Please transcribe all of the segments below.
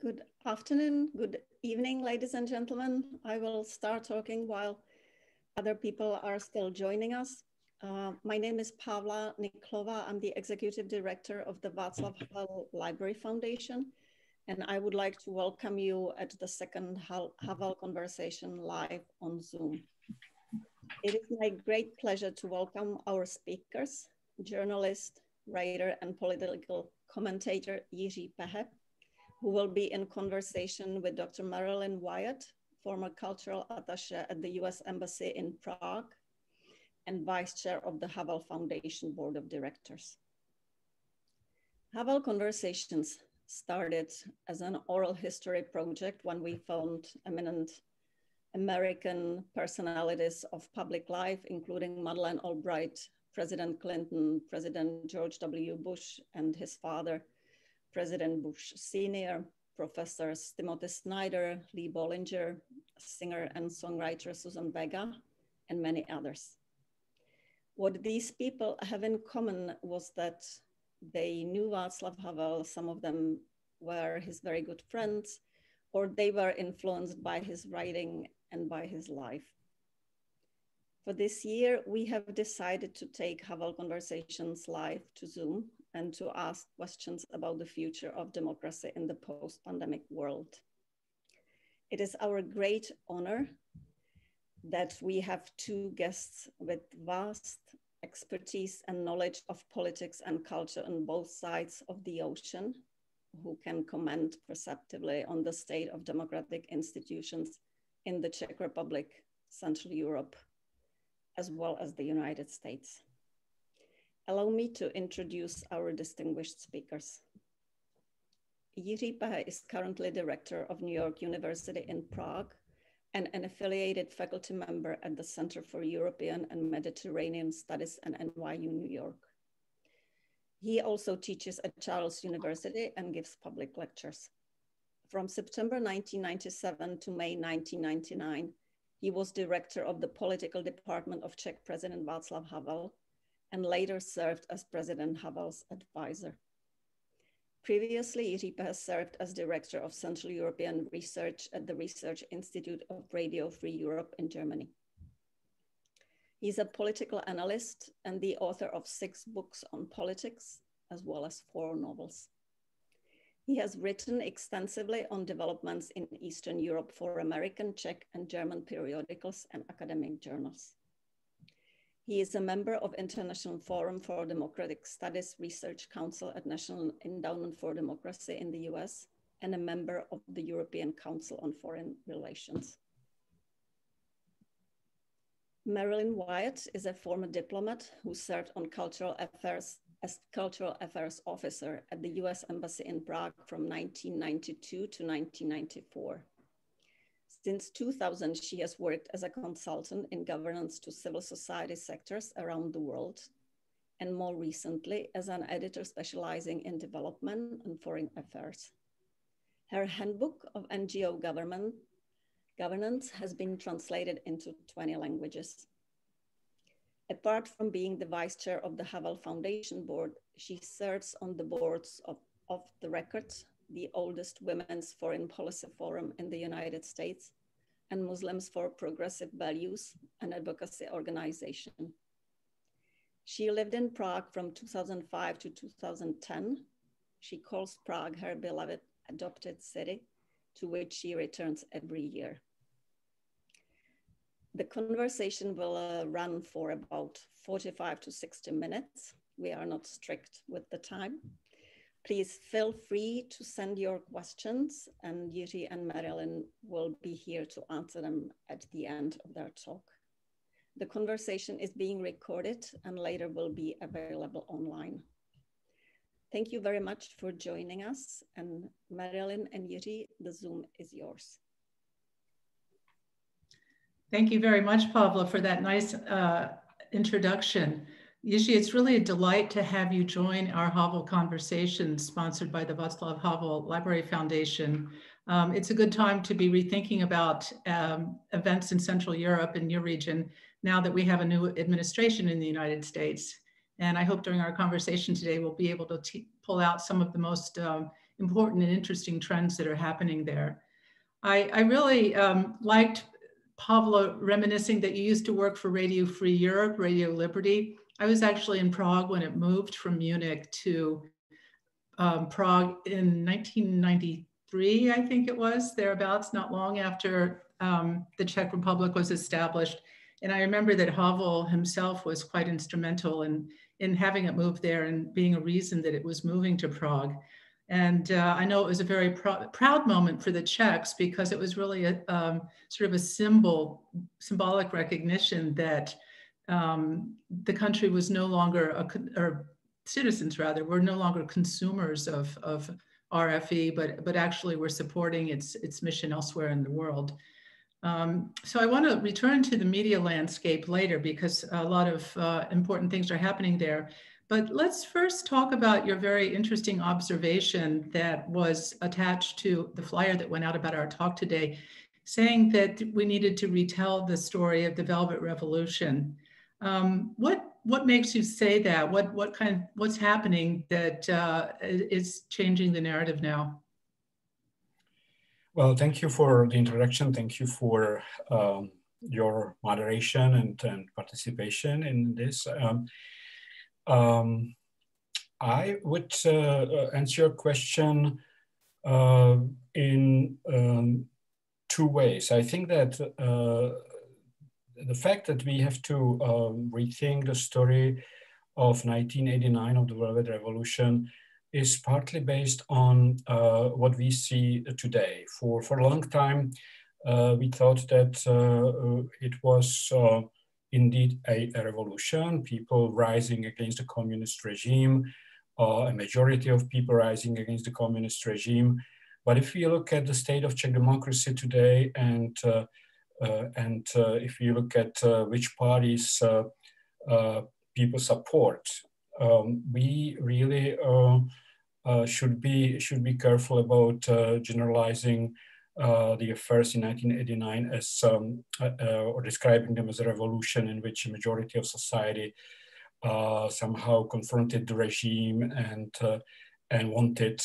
Good afternoon, good evening, ladies and gentlemen. I will start talking while other people are still joining us. Uh, my name is Pavla Niklova. I'm the executive director of the Václav Havel Library Foundation, and I would like to welcome you at the second Havel conversation live on Zoom. It is my great pleasure to welcome our speakers, journalist, writer, and political commentator Jiří Pehe, who will be in conversation with Dr. Marilyn Wyatt, former cultural attaché at the US Embassy in Prague and vice chair of the Havel Foundation Board of Directors. Havel Conversations started as an oral history project when we found eminent American personalities of public life, including Madeleine Albright, President Clinton, President George W. Bush, and his father, President Bush Sr., professors Timothy Snyder, Lee Bollinger, singer and songwriter Susan Vega, and many others. What these people have in common was that they knew Václav Havel, some of them were his very good friends, or they were influenced by his writing and by his life. For this year, we have decided to take Havel Conversations live to Zoom and to ask questions about the future of democracy in the post-pandemic world. It is our great honor that we have two guests with vast expertise and knowledge of politics and culture on both sides of the ocean, who can comment perceptively on the state of democratic institutions in the Czech Republic, Central Europe, as well as the United States. Allow me to introduce our distinguished speakers. Pehe is currently director of New York University in Prague and an affiliated faculty member at the Center for European and Mediterranean Studies at NYU New York. He also teaches at Charles University and gives public lectures. From September 1997 to May 1999, he was director of the political department of Czech President Václav Havel and later served as President Havel's advisor. Previously, Pehe served as Director of Central European Research at the Research Institute of Radio Free Europe in Germany. He's a political analyst and the author of six books on politics, as well as four novels. He has written extensively on developments in Eastern Europe for American, Czech, and German periodicals and academic journals. He is a member of International Forum for Democratic Studies Research Council at National Endowment for Democracy in the US and a member of the European Council on Foreign Relations. Marilyn Wyatt is a former diplomat who served on cultural affairs as cultural affairs officer at the US Embassy in Prague from 1992 to 1994. Since 2000, she has worked as a consultant in governance to civil society sectors around the world, and more recently as an editor specializing in development and foreign affairs. Her handbook of NGO government governance has been translated into 20 languages. Apart from being the vice chair of the Havel Foundation Board, she serves on the boards of, of the Records, the oldest women's foreign policy forum in the United States, and Muslims for Progressive Values, an advocacy organization. She lived in Prague from 2005 to 2010. She calls Prague her beloved adopted city, to which she returns every year. The conversation will uh, run for about 45 to 60 minutes. We are not strict with the time. Please feel free to send your questions and Jiří and Marilyn will be here to answer them at the end of their talk. The conversation is being recorded and later will be available online. Thank you very much for joining us and Marilyn and Jiří, the Zoom is yours. Thank you very much, Pavla, for that nice uh, introduction. Jiří, it's really a delight to have you join our Havel Conversation sponsored by the Václav Havel Library Foundation. Um, it's a good time to be rethinking about um, events in Central Europe and your region now that we have a new administration in the United States. And I hope during our conversation today, we'll be able to pull out some of the most um, important and interesting trends that are happening there. I, I really um, liked Pavlo reminiscing that you used to work for Radio Free Europe, Radio Liberty. I was actually in Prague when it moved from Munich to um, Prague in 1993, I think it was, thereabouts, not long after um, the Czech Republic was established. And I remember that Havel himself was quite instrumental in, in having it move there and being a reason that it was moving to Prague. And uh, I know it was a very pr proud moment for the Czechs because it was really a um, sort of a symbol, symbolic recognition that um, the country was no longer, a, or citizens rather, were no longer consumers of, of RFE, but, but actually were supporting its, its mission elsewhere in the world. Um, so I want to return to the media landscape later because a lot of uh, important things are happening there. But let's first talk about your very interesting observation that was attached to the flyer that went out about our talk today, saying that we needed to retell the story of the Velvet Revolution. Um, what what makes you say that? What what kind of, what's happening that uh, is changing the narrative now? Well, thank you for the introduction. Thank you for um, your moderation and, and, participation in this. Um, um, I would uh, uh, answer your question uh, in um, two ways. I think that uh, the fact that we have to um, rethink the story of 1989 of the Velvet Revolution is partly based on uh, what we see today. For, for a long time, uh, we thought that uh, it was uh, indeed a, a, revolution, people rising against the communist regime, uh, a majority of people rising against the communist regime. But if you look at the state of Czech democracy today, and uh, uh, and uh, if you look at uh, which parties people support, um, we really should be should be careful about generalizing uh, the affairs in 1989 as um, uh, or describing them as a revolution in which a majority of society uh, somehow confronted the regime and and wanted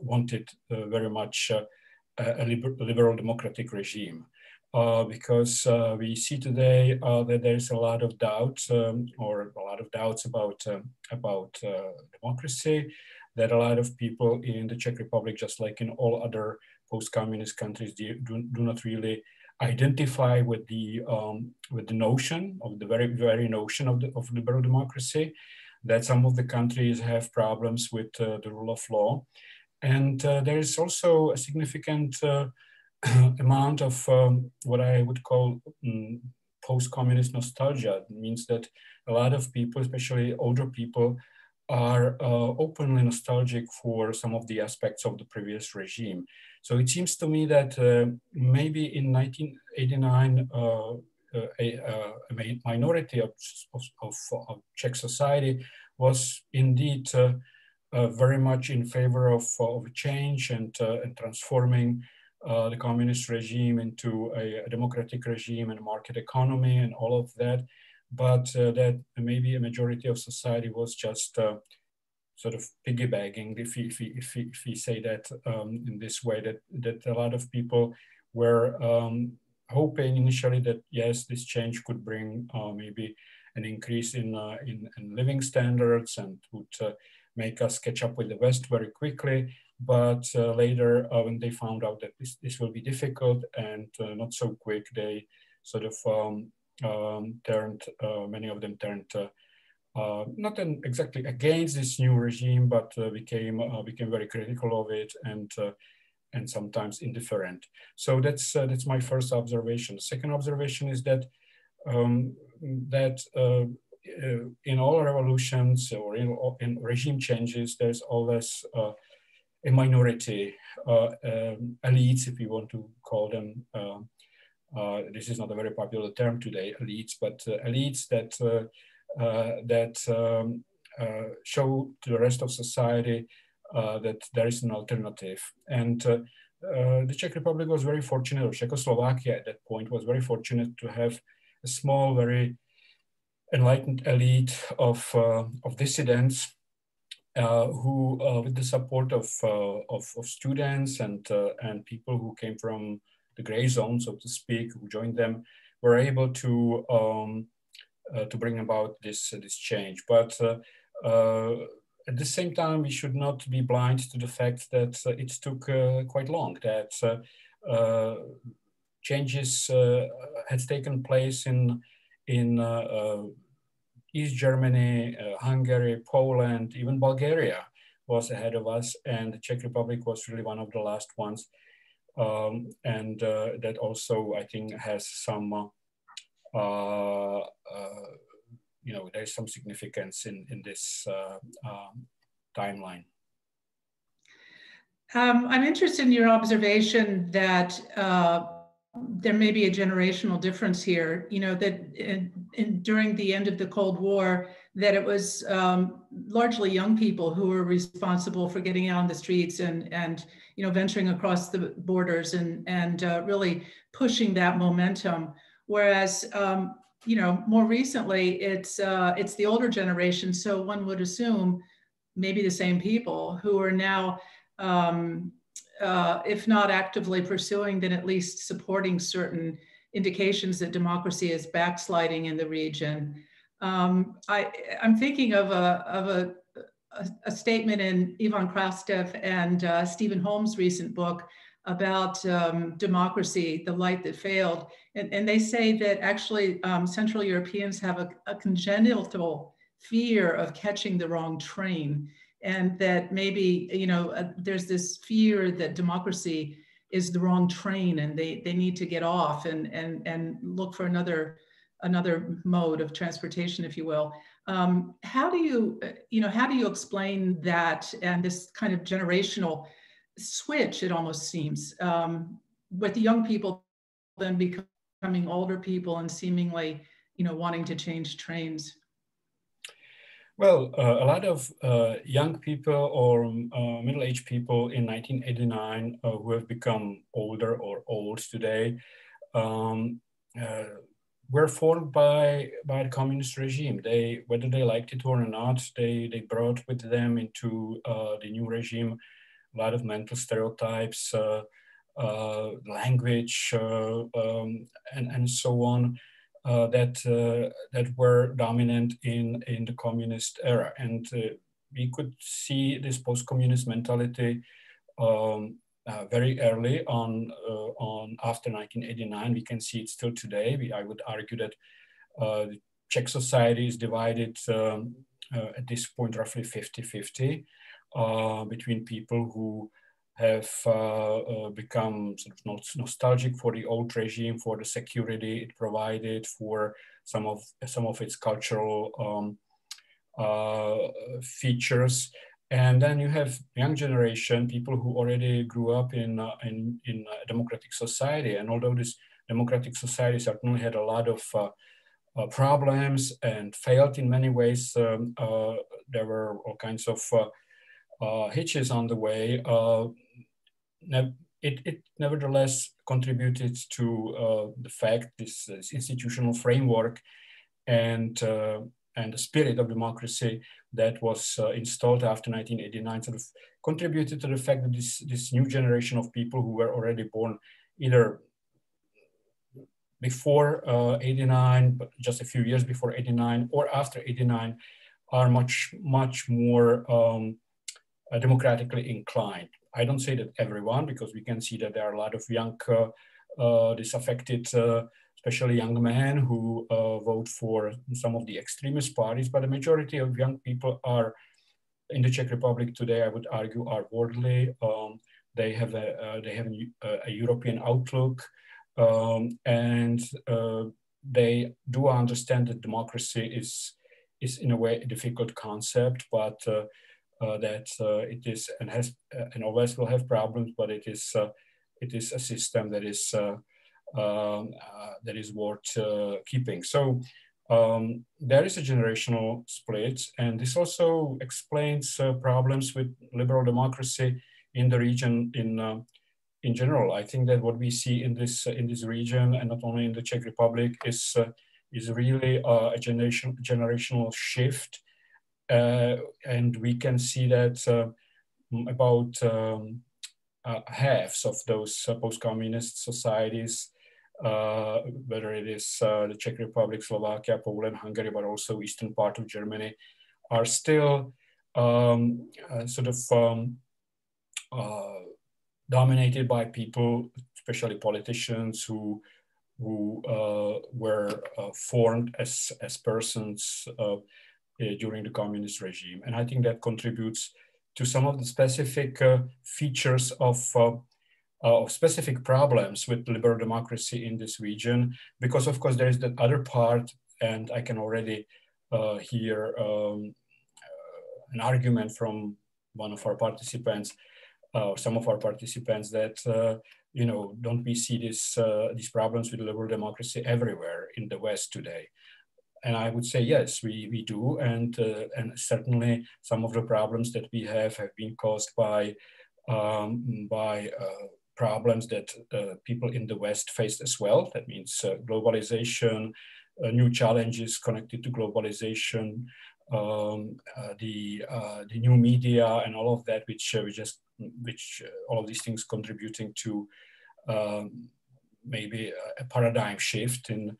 wanted very much a liber liberal democratic regime. Uh, because uh, we see today uh, that there's a lot of doubts um, or a lot of doubts about um, about democracy. That a lot of people in the Czech Republic, just like in all other post-communist countries do, do, not really identify with the um, with the notion of the very very notion of the, of liberal democracy that some of the countries have problems with uh, the rule of law and uh, there is also a significant uh, amount of um, what I would call um, post-communist nostalgia it means that a lot of people especially older people are uh, openly nostalgic for some of the aspects of the previous regime. So it seems to me that uh, maybe in 1989, uh, uh, a, uh, a, minority of, of, of, Czech society was indeed uh, very much in favor of, of change and, and transforming the communist regime into a, a democratic regime and market economy and all of that but uh, that maybe a majority of society was just uh, sort of piggybacking, if we, if if if say that um, in this way, that, that a lot of people were um, hoping initially that yes, this change could bring uh, maybe an increase in, uh, in, in, living standards and would uh, make us catch up with the West very quickly. But uh, later, when they found out that this, this will be difficult and not so quick, they sort of um, um, turned, uh, many of them turned uh, uh, not an, exactly against this new regime, but became became very critical of it and and sometimes indifferent. So that's that's my first observation. The second observation is that um, that uh, in all revolutions or in, in, regime changes, there's always uh, a minority uh, um, elites, if you want to call them, uh, this is not a very popular term today, elites, but uh, elites that uh, that um, show to the rest of society that there is an alternative. And the Czech Republic was very fortunate, or Czechoslovakia at that point was very fortunate to have a small, very enlightened elite of, of dissidents uh, who, uh, with the support of, uh, of, of, students and, uh, and people who came from the gray zone, so to speak, who joined them, were able to, um, uh, to bring about this, uh, this change. But at the same time, we should not be blind to the fact that it took quite long, that changes had taken place in, in East Germany, uh, Hungary, Poland, even Bulgaria was ahead of us, and the Czech Republic was really one of the last ones. Um, and uh, that also, I think, has some, uh, uh you know, there's some significance in, in this uh, um, timeline. Um, I'm interested in your observation that uh, there may be a generational difference here. You know that in, in, during the end of the Cold War, that it was um, largely young people who were responsible for getting out on the streets and and you know venturing across the borders and and uh, really pushing that momentum. Whereas um, you know more recently, it's uh, it's the older generation. So one would assume maybe the same people who are now um, uh, if not actively pursuing, then at least supporting certain indications that democracy is backsliding in the region. Um, I, am thinking of a, of a, a, a, statement in Ivan Krastev and uh, Stephen Holmes' recent book about um, democracy, the light that failed. And, and they say that actually um, Central Europeans have a, a congenital fear of catching the wrong train and that maybe you know uh, there's this fear that democracy is the wrong train and they they need to get off and and and look for another another mode of transportation if you will. Um, how do you uh, you know how do you explain that and this kind of generational switch it almost seems um, with the young people then becoming older people and seemingly you know wanting to change trains well, uh, a lot of uh, young people or uh, middle-aged people in 1989 uh, who have become older or old today um, uh, were formed by by the communist regime. They, whether they liked it or not, they they brought with them into uh, the new regime a lot of mental stereotypes, language, um, and and so on uh, that uh, that were dominant in in the communist era, and uh, we could see this post-communist mentality um, uh, very early on on after 1989. We can see it still today. We, I would argue that Czech society is divided um, at this point roughly 50-50 between people who have uh, uh, become sort of nostalgic for the old regime, for the security it provided, for some of some of its cultural um, uh, features. And then you have young generation, people who already grew up in, uh, in, in a democratic society. And although this democratic society certainly had a lot of uh, uh, problems and failed in many ways, um, there were all kinds of hitches on the way, it, it, nevertheless contributed to uh, the fact this, this, institutional framework and uh, and the spirit of democracy that was uh, installed after 1989 sort of contributed to the fact that this, this new generation of people who were already born either before uh, 89, but just a few years before 89 or after 89 are much, much more um, uh, democratically inclined. I don't say that everyone, because we can see that there are a lot of young, uh, uh, disaffected, especially young men who vote for some of the extremist parties, but the majority of young people are in the Czech Republic today, I would argue, are worldly. Um, they have a, uh, they have a, a European outlook, um, and uh, they do understand that democracy is is in a way a difficult concept, but uh, uh, that uh, it is and has uh, and always will have problems, but it is it is a system that is um, that is worth keeping. So. Um, there is a generational split, and this also explains problems with liberal democracy in the region in in general. I think that what we see in this uh, in this region, and not only in the Czech Republic, is uh, is really uh, a generation generational shift and we can see that about um, uh, halves of those uh, post-communist societies, uh, whether it is the Czech Republic, Slovakia, Poland, Hungary, but also eastern part of Germany, are still um, sort of um, dominated by people, especially politicians who who uh, were uh, formed as, as persons uh, during the communist regime. And I think that contributes to some of the specific uh, features of, uh, uh, of specific problems with liberal democracy in this region, because of course there is the other part, and I can already hear um, an argument from one of our participants, uh, some of our participants, that uh, you know, don't we see this uh, these problems with liberal democracy everywhere in the West today? And I would say yes, we, we do, and uh, and certainly some of the problems that we have have been caused by um, by uh, problems that uh, people in the West faced as well. That means uh, globalization, uh, new challenges connected to globalization, um, uh, the the new media, and all of that, which we just which all of these things contributing to um, maybe a, a paradigm shift in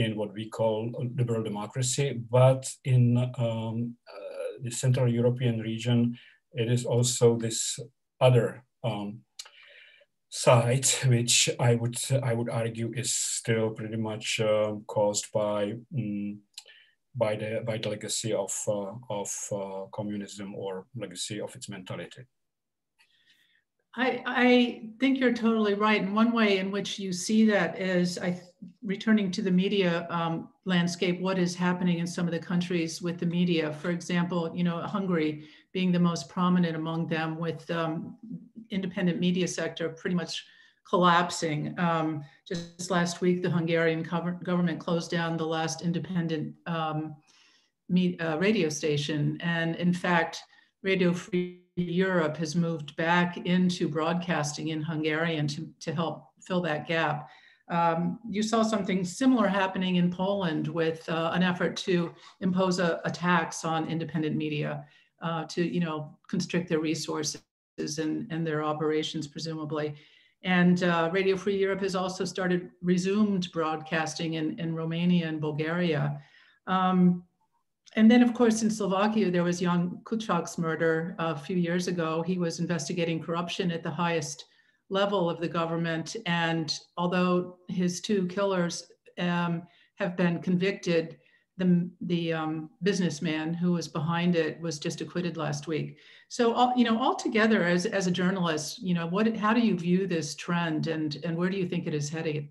in what we call liberal democracy, but in um, uh, the Central European region, it is also this other um, side, which I would I would argue is still pretty much uh, caused by um, by the by the legacy of uh, of uh, communism or legacy of its mentality. I, I think you're totally right. And one way in which you see that is I returning to the media um, landscape, what is happening in some of the countries with the media. For example, you know, Hungary being the most prominent among them with um, independent media sector pretty much collapsing. Um, just last week, the Hungarian government closed down the last independent um, uh, radio station. And in fact, Radio Free Europe has moved back into broadcasting in Hungarian to, to help fill that gap. Um, you saw something similar happening in Poland with uh, an effort to impose a, a tax on independent media uh, to, you know, constrict their resources and, and their operations, presumably. And uh, Radio Free Europe has also started resumed broadcasting in, in Romania and Bulgaria. Um, and then, of course, in Slovakia, there was Jan Kuciak's murder a few years ago. He was investigating corruption at the highest level of the government. And although his two killers um, have been convicted, the, the um, businessman who was behind it was just acquitted last week. So, all, you know, altogether, as, as a journalist, you know, what, how do you view this trend and, and where do you think it is heading?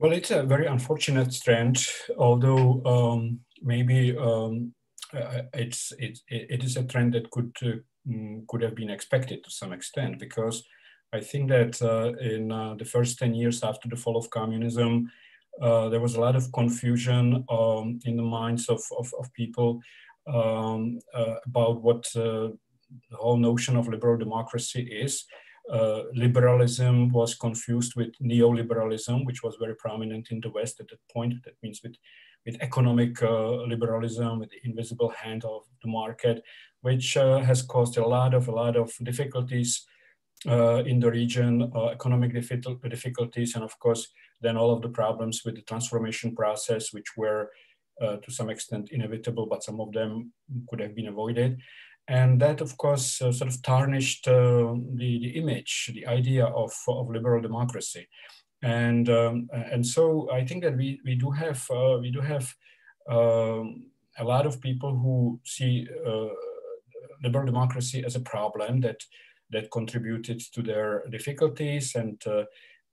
Well, it's a very unfortunate trend, although um, maybe um, uh, it's, it, it is a trend that could, uh, mm, could have been expected to some extent, because I think that uh, in uh, the first 10 years after the fall of communism, uh, there was a lot of confusion um, in the minds of, of, of people um, uh, about what the whole notion of liberal democracy is uh, liberalism was confused with neoliberalism, which was very prominent in the West at that point. That means with, with economic uh, liberalism, with the invisible hand of the market, which uh, has caused a lot of a lot of difficulties uh, in the region, uh, economic difficulties, and of course, then all of the problems with the transformation process, which were to some extent inevitable, but some of them could have been avoided. And that, of course, uh, sort of tarnished uh, the, the image, the idea of, of liberal democracy. And, um, and so I think that we, we do have, uh, we do have um, a lot of people who see uh, liberal democracy as a problem that, that contributed to their difficulties and, uh,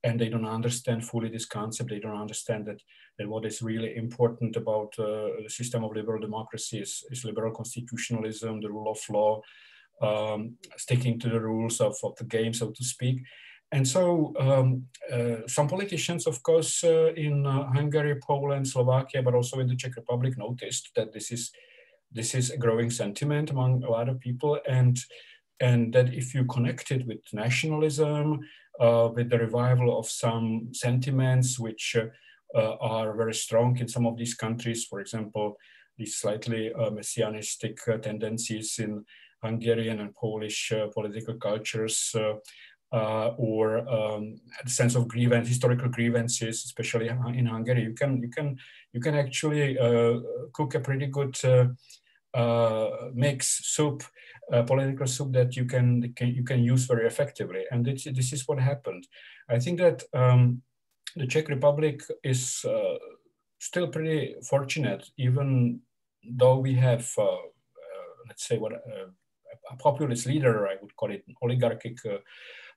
and they don't understand fully this concept. They don't understand that that what is really important about uh, the system of liberal democracy is, is, liberal constitutionalism, the rule of law, um, sticking to the rules of, of, the game, so to speak. And so um, uh, some politicians, of course, uh, in uh, Hungary, Poland, Slovakia, but also in the Czech Republic noticed that this is, this is a growing sentiment among a lot of people. And, and that if you connect it with nationalism, with the revival of some sentiments which uh, uh, are very strong in some of these countries. For example, these slightly uh, messianistic uh, tendencies in Hungarian and Polish uh, political cultures. Uh, or um, the sense of grievance, historical grievances, especially in Hungary, you can you can you can actually uh, cook a pretty good uh, mix soup, political soup that you can, can, you can use very effectively, and this, this is what happened. I think that um, the Czech Republic is still pretty fortunate, even though we have, uh, uh, let's say, what uh, a populist leader, I would call it oligarchic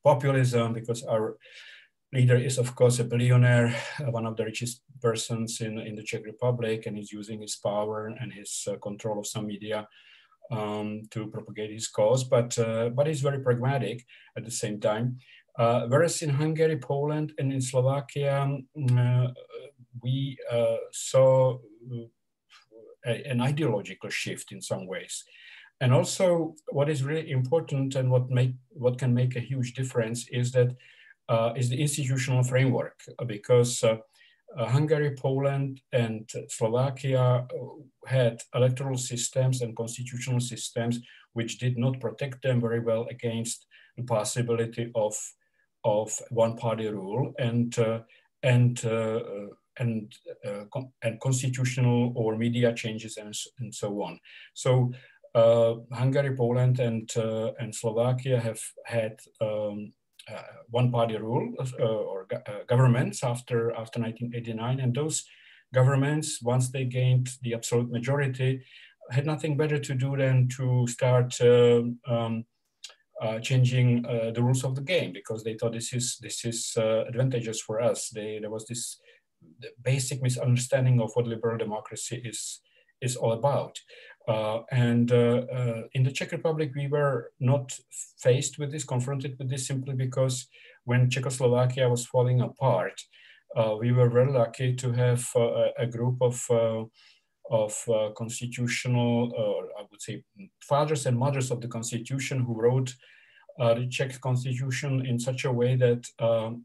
populism, because our leader is, of course, a billionaire, one of the richest persons in, in the Czech Republic, and he's using his power and his control of some media um, to propagate his cause, but, but he's very pragmatic at the same time. Uh, whereas in Hungary, Poland, and in Slovakia, uh, we uh, saw a, an ideological shift in some ways. And also, what is really important and what make what can make a huge difference is that uh, is the institutional framework because uh, uh, Hungary, Poland, and Slovakia had electoral systems and constitutional systems which did not protect them very well against the possibility of of one party rule and uh, and uh, and uh, and constitutional or media changes and, and so on. So uh, Hungary, Poland, and uh, and Slovakia have had um, uh, one-party rule uh, or uh, governments after after 1989, and those governments, once they gained the absolute majority, had nothing better to do than to start. Um, uh, changing uh, the rules of the game because they thought this is this is uh, advantageous for us. They, there was this basic misunderstanding of what liberal democracy is is all about. Uh, and uh, uh, in the Czech Republic, we were not faced with this, confronted with this simply because when Czechoslovakia was falling apart, we were very lucky to have a, a group of of uh, constitutional, uh, I would say, fathers and mothers of the constitution who wrote uh, the Czech constitution in such a way that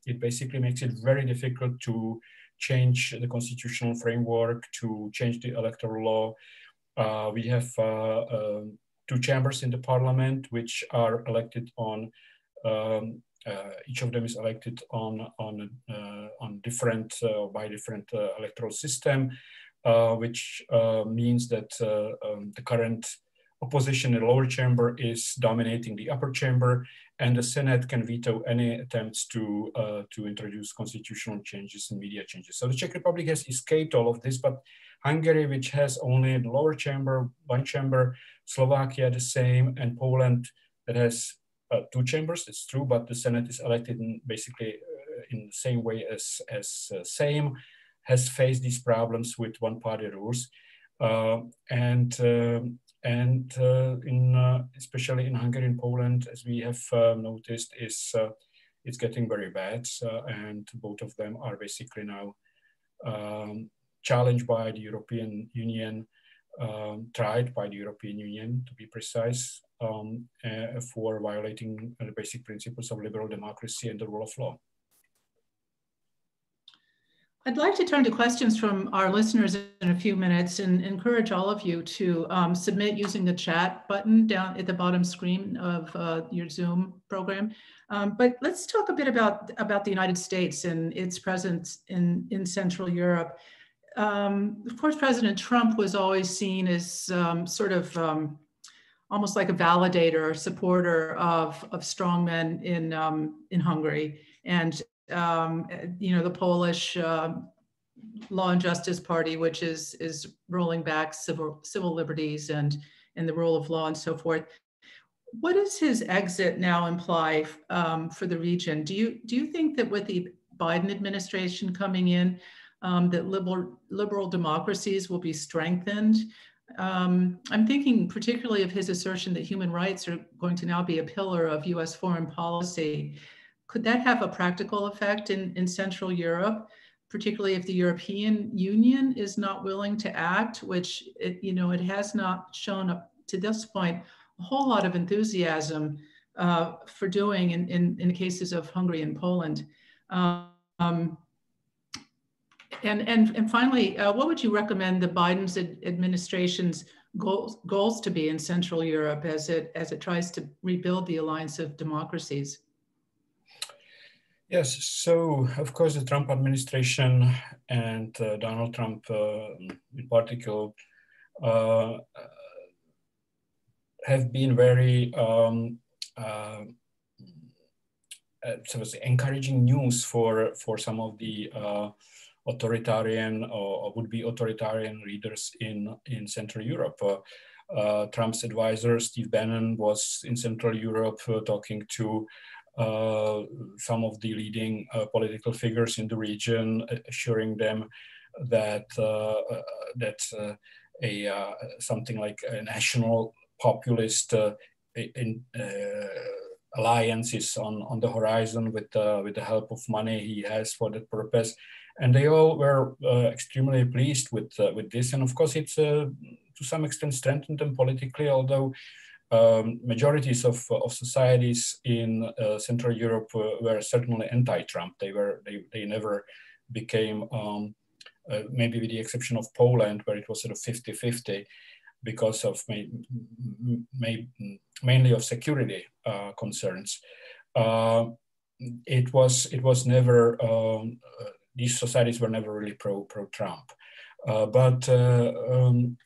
it basically makes it very difficult to change the constitutional framework, to change the electoral law. Uh, we have uh, um, two chambers in the parliament, which are elected on um, uh, each of them is elected on on uh, on different uh, by different uh, electoral system uh, which uh, means that uh, um, the current opposition in the lower chamber is dominating the upper chamber, and the Senate can veto any attempts to, to introduce constitutional changes and media changes. So the Czech Republic has escaped all of this, but Hungary, which has only the lower chamber, one chamber, Slovakia the same, and Poland that has uh, two chambers, it's true, but the Senate is elected in basically uh, in the same way as, as uh, Sejm has faced these problems with one-party rules, uh, and uh, and uh, in especially in Hungary and Poland, as we have noticed, is it's getting very bad, and both of them are basically now um, challenged by the European Union, um, tried by the European Union to be precise, um, uh, for violating the basic principles of liberal democracy and the rule of law. I'd like to turn to questions from our listeners in a few minutes and encourage all of you to um, submit using the chat button down at the bottom screen of uh, your Zoom program. Um, but let's talk a bit about, about the United States and its presence in, in Central Europe. Um, of course, President Trump was always seen as um, sort of um, almost like a validator or supporter of, of strongmen in, um, in Hungary. And um, you know, the Polish uh, Law and Justice Party, which is is rolling back civil civil liberties and and the rule of law and so forth. What does his exit now imply um, for the region? Do you do you think that with the Biden administration coming in, um, that liberal liberal democracies will be strengthened? Um, I'm thinking particularly of his assertion that human rights are going to now be a pillar of U.S. foreign policy. Could that have a practical effect in, in Central Europe, particularly if the European Union is not willing to act, which it, you know it has not shown up to this point a whole lot of enthusiasm uh, for doing in, in, in cases of Hungary and Poland. Um, And, and, and finally, uh, what would you recommend the Biden's administration's goals, goals to be in Central Europe as it, as it tries to rebuild the alliance of democracies? Yes, so of course the Trump administration and uh, Donald Trump uh, in particular uh, have been very um, uh, uh, encouraging news for for some of the authoritarian or would-be authoritarian leaders in in Central Europe. Uh, uh, Trump's advisor Steve Bannon was in Central Europe uh, talking to uh, some of the leading uh, political figures in the region, uh, assuring them that uh, that a something like a national populist in, alliance is on, on the horizon with with the help of money he has for that purpose and they all were uh, extremely pleased with uh, with this. And of course, it's uh, to some extent strengthened them politically, although um, majorities of, of societies in Central Europe were certainly anti-Trump. They were they, they never became um, uh, maybe with the exception of Poland where it was sort of 50-50 because of may, may, mainly of security uh, concerns. Uh, it was it was never um, these societies were never really pro pro Trump, but um,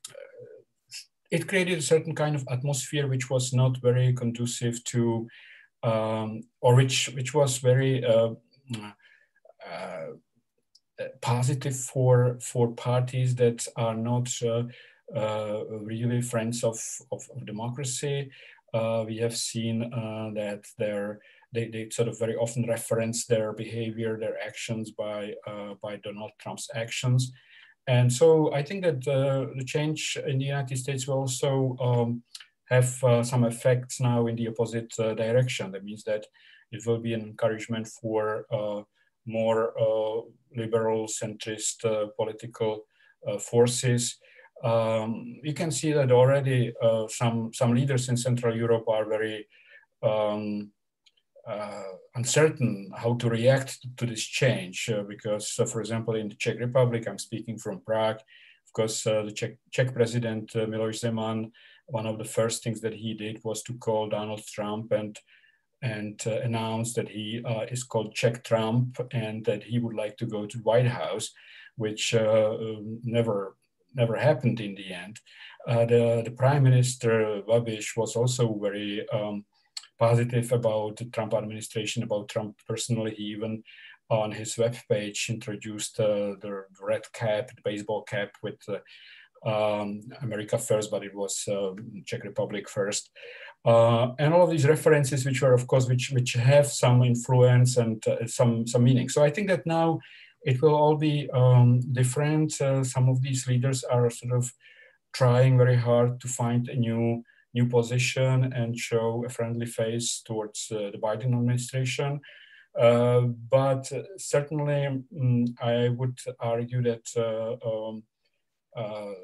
it created a certain kind of atmosphere which was not very conducive to, um, or which which was very uh, uh, positive for for parties that are not uh, uh really friends of of, of democracy. Uh, we have seen uh, that they they sort of very often reference their behavior, their actions by by Donald Trump's actions and so I think that uh, the change in the United States will also um, have uh, some effects now in the opposite uh, direction. That means that it will be an encouragement for uh, more uh, liberal, centrist uh, political forces. Um, you can see that already some, some leaders in Central Europe are very um, uh, uncertain how to react to this change uh, because, uh, for example, in the Czech Republic, I'm speaking from Prague. Of course, uh, the Czech, Czech president uh, Miloš Zeman, one of the first things that he did was to call Donald Trump and and uh, announce that he is called Czech Trump and that he would like to go to White House, which um, never never happened in the end. the, the prime minister Babiš was also very um, positive about the Trump administration, about Trump personally. He even on his webpage introduced uh, the red cap, the baseball cap with uh, um, America first, but it was uh, Czech Republic first. Uh, and all of these references, which were, of course, which which have some influence and some some meaning. So I think that now it will all be um, different. Some of these leaders are sort of trying very hard to find a new new position and show a friendly face towards uh, the Biden administration. Uh, but certainly, um, I would argue that uh, um, uh,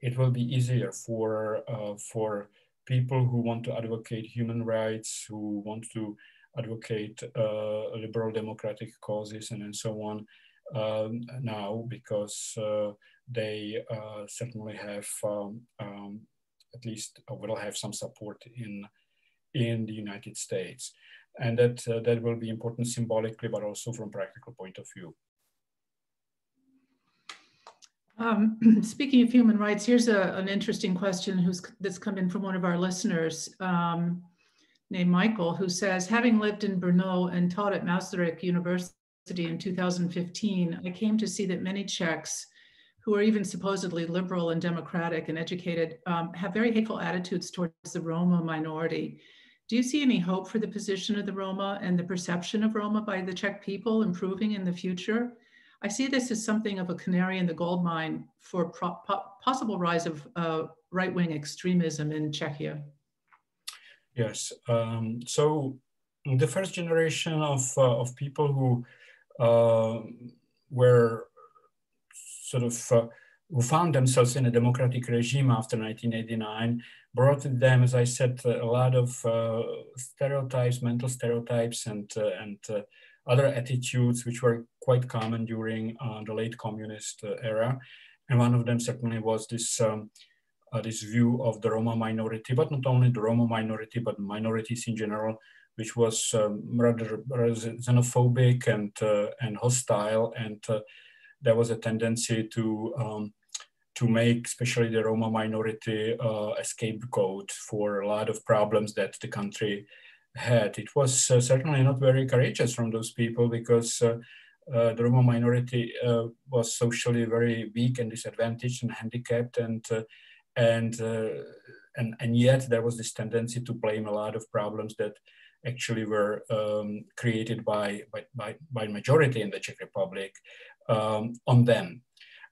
it will be easier for uh, for people who want to advocate human rights, who want to advocate uh, liberal democratic causes, and, and so on um, now because they certainly have um, um, at least will have some support in, in the United States. And that, uh, that will be important symbolically, but also from practical point of view. Um, speaking of human rights, here's a, an interesting question that's come in from one of our listeners um, named Michael, who says, having lived in Brno and taught at Masaryk University in 2015, I came to see that many Czechs who are even supposedly liberal and democratic and educated, um, have very hateful attitudes towards the Roma minority. Do you see any hope for the position of the Roma and the perception of Roma by the Czech people improving in the future? I see this as something of a canary in the gold mine for pro- po- possible rise of uh, right-wing extremism in Czechia. Yes. Um, so the first generation of uh, of people who uh, were sort of uh, who found themselves in a democratic regime after 1989 brought with them, as I said, a lot of uh, stereotypes, mental stereotypes, and uh, and uh, other attitudes which were quite common during uh, the late communist uh, era. And one of them certainly was this, um, uh, this view of the Roma minority, but not only the Roma minority, but minorities in general, which was um, rather, rather, xenophobic and, and hostile. And there was a tendency to, um, to make especially the Roma minority uh, a scapegoat for a lot of problems that the country had. It was certainly not very courageous from those people because uh, the Roma minority uh, was socially very weak and disadvantaged and handicapped, and uh, and and and yet there was this tendency to blame a lot of problems that actually were um, created by, by, by, by, majority in the Czech Republic um, on them.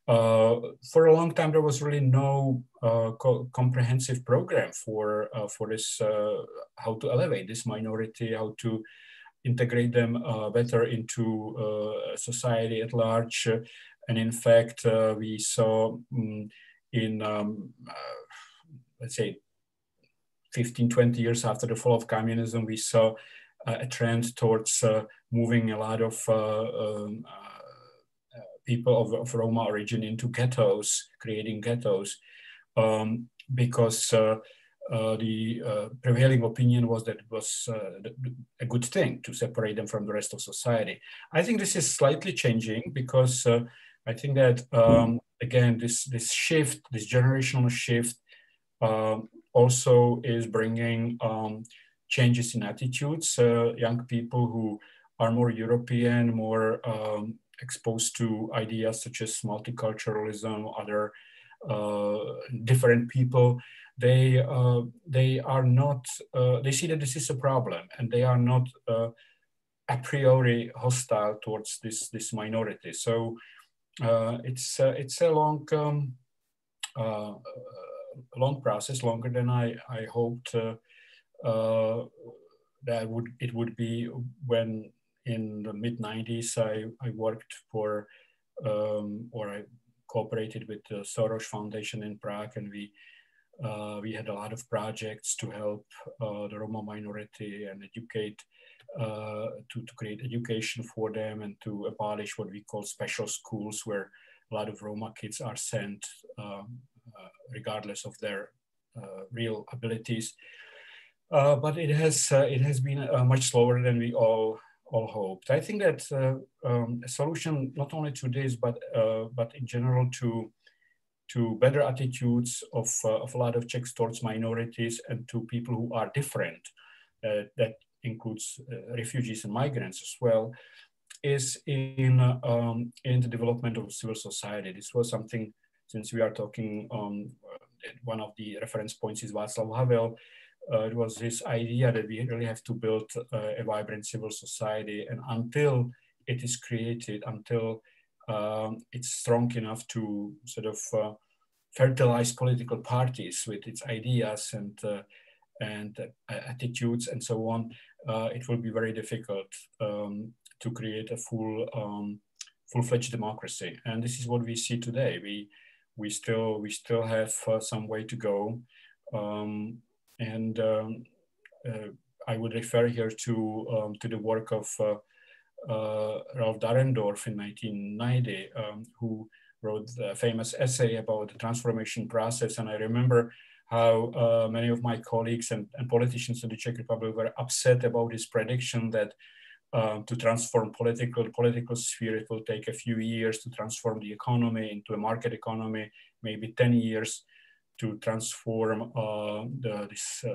Uh, for a long time, there was really no uh, co comprehensive program for, uh, for this, how to elevate this minority, how to integrate them uh, better into uh, society at large. And in fact, uh, we saw um, in, um, let's say, 15, 20 years after the fall of communism, we saw a trend towards moving a lot of um, people of, of, Roma origin into ghettos, creating ghettos, um, because uh, uh, the uh, prevailing opinion was that it was uh, a good thing to separate them from the rest of society. I think this is slightly changing because uh, I think that um, again this this shift, this generational shift, um, also is bringing um, changes in attitudes. Uh, young people who are more European, more um, exposed to ideas such as multiculturalism, other different people they uh, they are not uh, they see that this is a problem and they are not uh, a priori hostile towards this this minority. So uh, it's uh, it's a long um, uh, long process longer than I I hoped that would it would be when in the mid 90s I, I worked for um, or I cooperated with the Soros Foundation in Prague and we uh, we had a lot of projects to help uh, the Roma minority and educate, uh, to, to create education for them and to abolish what we call special schools where a lot of Roma kids are sent um, uh, regardless of their uh, real abilities. Uh, but it has, it has been much slower than we all all hoped. I think that um, a solution not only to this, but but in general to to better attitudes of, uh, of a lot of Czechs towards minorities and to people who are different. Uh, that includes uh, refugees and migrants as well, is in, um, in the development of civil society. This was something, since we are talking, um, one of the reference points is Václav Havel, uh, it was this idea that we really have to build uh, a vibrant civil society. And until it is created, until um, it's strong enough to sort of uh, fertilize political parties with its ideas and uh, and uh, attitudes and so on. Uh, it will be very difficult um, to create a full um, full-fledged democracy. And this is what we see today. We we still we still have some way to go. Um, and um, I would refer here to um, to the work of uh, Ralph Dahrendorf in 1990, um, who wrote the famous essay about the transformation process. And I remember how uh, many of my colleagues and, and, politicians in the Czech Republic were upset about his prediction that um, to transform political political sphere, it will take a few years to transform the economy into a market economy, maybe 10 years to transform uh, the, this uh,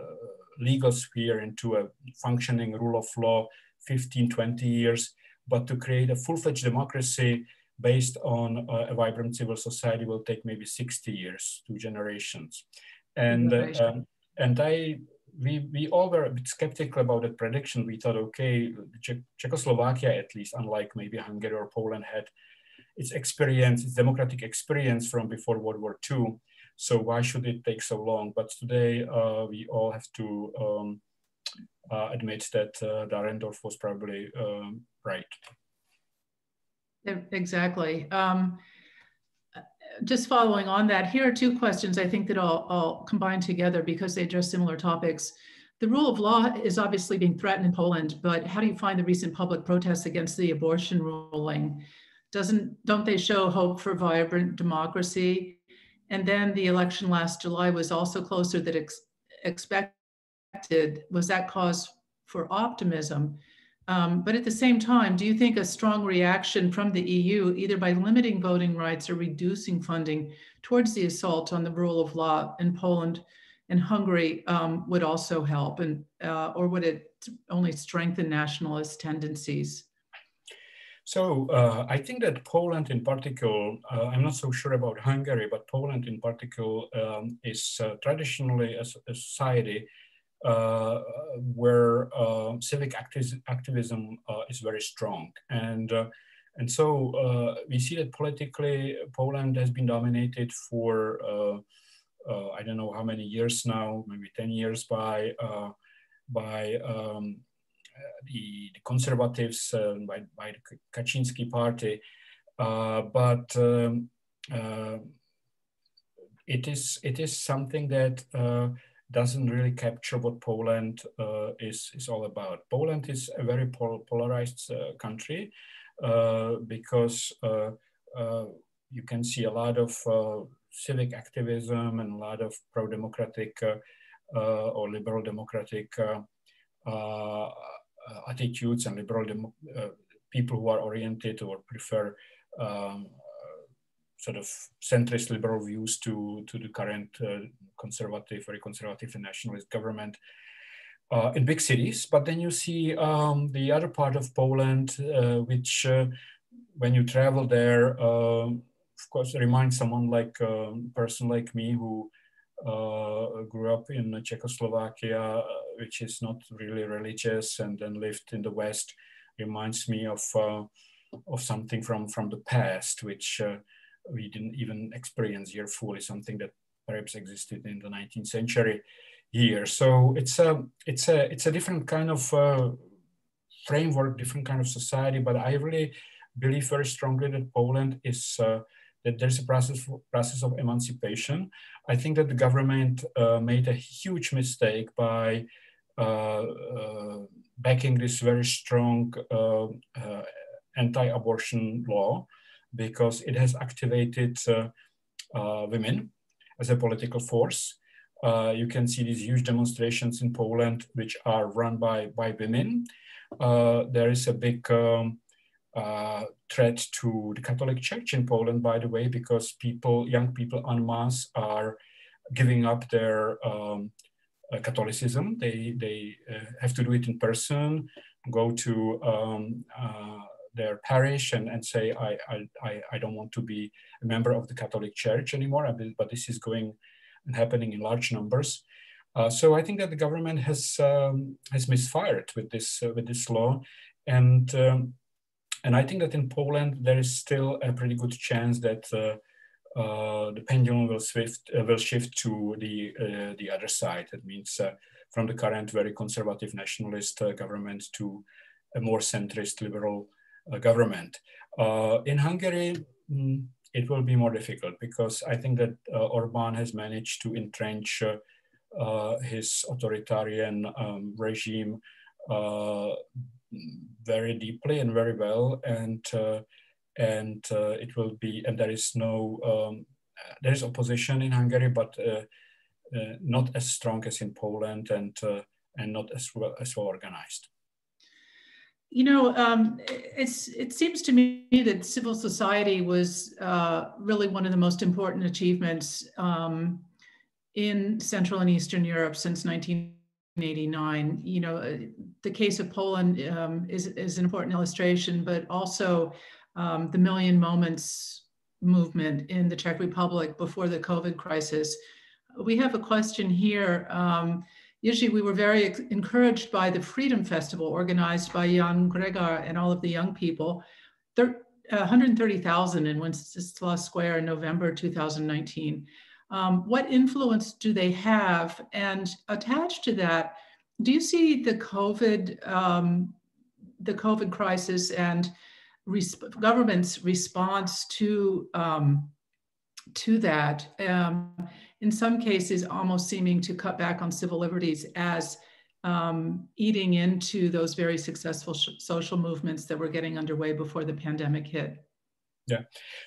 legal sphere into a functioning rule of law 15, 20 years, but to create a full-fledged democracy based on uh, a vibrant civil society will take maybe 60 years, two generations. And, um, and I, we, we all were a bit skeptical about that prediction. We thought, okay, Czech Czechoslovakia, at least, unlike maybe Hungary or Poland, had its experience, its democratic experience from before World War II. So why should it take so long? But today uh, we all have to um, uh, admits that uh, Dahrendorf was probably um, right. Exactly. Um, just following on that, here are two questions I think that I'll, I'll combine together because they address similar topics. the rule of law is obviously being threatened in Poland, but how do you find the recent public protests against the abortion ruling? Doesn't don't they show hope for vibrant democracy? And then the election last July was also closer than ex- expected. Was that cause for optimism? Um, but at the same time, do you think a strong reaction from the EU, either by limiting voting rights or reducing funding towards the assault on the rule of law in Poland and Hungary, um, would also help, and uh, or would it only strengthen nationalist tendencies? So uh, I think that Poland in particular, uh, I'm not so sure about Hungary, but Poland in particular um, is uh, traditionally a, a society uh, where uh, civic activism uh, is very strong. And, and so we see that politically Poland has been dominated for, I don't know how many years now, maybe 10 years by, by um, the, the, conservatives, uh, by, by the Kaczynski party. Uh, but um, uh, it is it is something that doesn't really capture what Poland uh, is, is all about. Poland is a very pol polarized uh, country uh, because uh, uh, you can see a lot of uh, civic activism and a lot of pro-democratic or liberal democratic attitudes and liberal people who are oriented or prefer um, sort of centrist liberal views to, to the current uh, conservative, very conservative and nationalist government uh, in big cities. But then you see um, the other part of Poland, uh, which uh, when you travel there, of course, reminds someone like a um, person like me who uh, grew up in Czechoslovakia, uh, which is not really religious, and then lived in the West, reminds me of of something from from the past, which we didn't even experience here fully, something that perhaps existed in the 19th century here. So it's a, it's a, it's a different kind of uh, framework, different kind of society, but I really believe very strongly that Poland is, uh, that there's a process, process of emancipation. I think that the government uh, made a huge mistake by uh, uh, backing this very strong uh, anti-abortion law because it has activated uh, uh, women as a political force. Uh, you can see these huge demonstrations in Poland, which are run by, by women. there is a big um, uh, threat to the Catholic Church in Poland, by the way, because people, young people en masse are giving up their um, uh, Catholicism. They, they uh, have to do it in person, go to um, their parish and, and say, I, I, I don't want to be a member of the Catholic Church anymore, but this is going and happening in large numbers. Uh, so I think that the government has um, has misfired with this uh, with this law, and um, and I think that in Poland there is still a pretty good chance that uh, uh the pendulum will shift uh, will shift to the uh, the other side. That means from the current very conservative nationalist government to a more centrist liberal uh, government. Uh, in Hungary, mm, it will be more difficult because I think that uh, Orban has managed to entrench his authoritarian um, regime very deeply and very well, and and it will be and there is no um, there is opposition in Hungary, but uh, not as strong as in Poland and uh, and not as well as well organized. You know, um, it's it seems to me that civil society was uh, really one of the most important achievements um, in Central and Eastern Europe since 1989. You know, uh, the case of Poland um, is is an important illustration, but also um, the Million Moments movement in the Czech Republic before the COVID crisis. We have a question here. Um, Usually we were very encouraged by the Freedom Festival organized by Jan Gregor and all of the young people. There, uh, 130,000 in Wenceslas Square in November 2019. Um, what influence do they have? And attached to that, do you see the COVID, um, the COVID crisis and resp- government's response to um, to that? Um, in some cases almost seeming to cut back on civil liberties as um, eating into those very successful social movements that were getting underway before the pandemic hit? Yeah,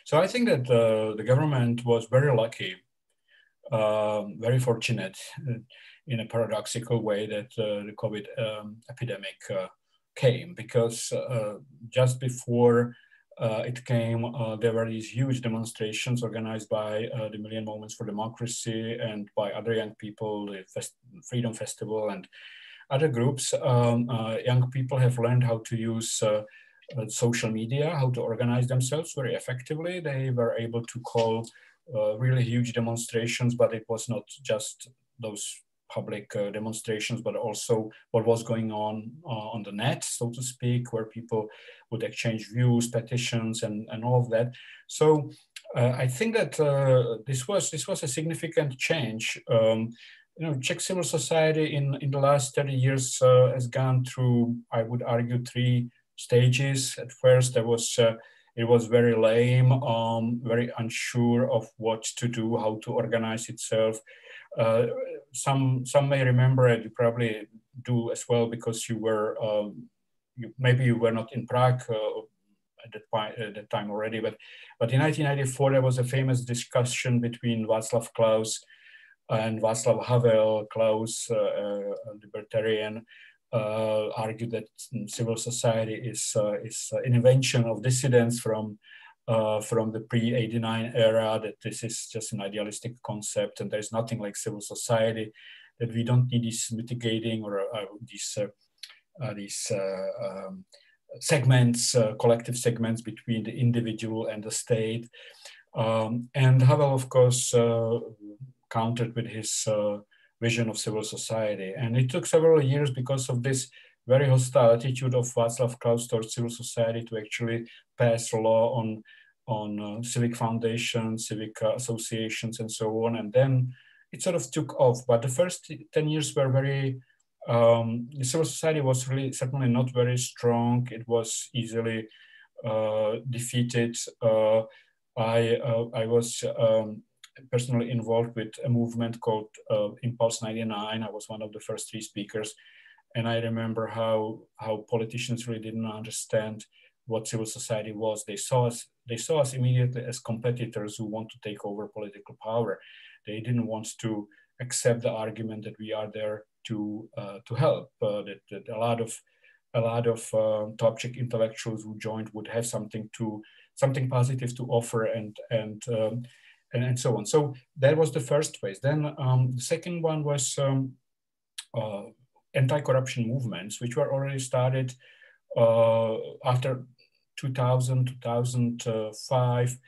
so I think that uh, the government was very lucky, uh, very fortunate uh, in a paradoxical way that uh, the COVID um, epidemic uh, came because just before it came, there were these huge demonstrations organized by the Million Moments for Democracy and by other young people, the Fest Freedom Festival and other groups. Um, young people have learned how to use social media, how to organize themselves very effectively. They were able to call really huge demonstrations, but it was not just those public uh, demonstrations, but also what was going on uh, on the net, so to speak, where people would exchange views, petitions, and, and all of that. So uh, I think that uh, this was this was a significant change. Um, you know, Czech civil society in in the last 30 years uh, has gone through, I would argue, three stages. At first, there was uh, it was very lame, um, very unsure of what to do, how to organize itself. Uh, some some may remember it. You probably do as well because you were um, you, maybe you were not in Prague uh, at that, point, at that time already. But but in 1994 there was a famous discussion between Václav Klaus and Václav Havel. Klaus, uh, a libertarian, argued that civil society is uh, is an invention of dissidents from uh, from the pre-89 era that this is just an idealistic concept and there's nothing like civil society that we don't need these mitigating or uh, these uh, uh these uh, um, segments uh, collective segments between the individual and the state. Um, and Havel of course countered with his vision of civil society and it took several years because of this very hostile attitude of Václav Klaus towards civil society to actually pass a law on on uh, civic foundations, civic uh, associations, and so on. And then it sort of took off. But the first 10 years were very, um, civil society was really certainly not very strong. It was easily uh, defeated. Uh, I, uh, I was um, personally involved with a movement called uh, Impulse 99. I was one of the first three speakers. And I remember how, how politicians really didn't understand what civil society was. They saw us, they saw us immediately as competitors who want to take over political power. They didn't want to accept the argument that we are there to uh, to help. Uh, that, that, a lot of a lot of uh, top Czech intellectuals who joined would have something to something positive to offer and and um, and, and, so on. So that was the first phase. Then um, the second one was um, uh, anti-corruption movements, which were already started uh, after 2000, 2005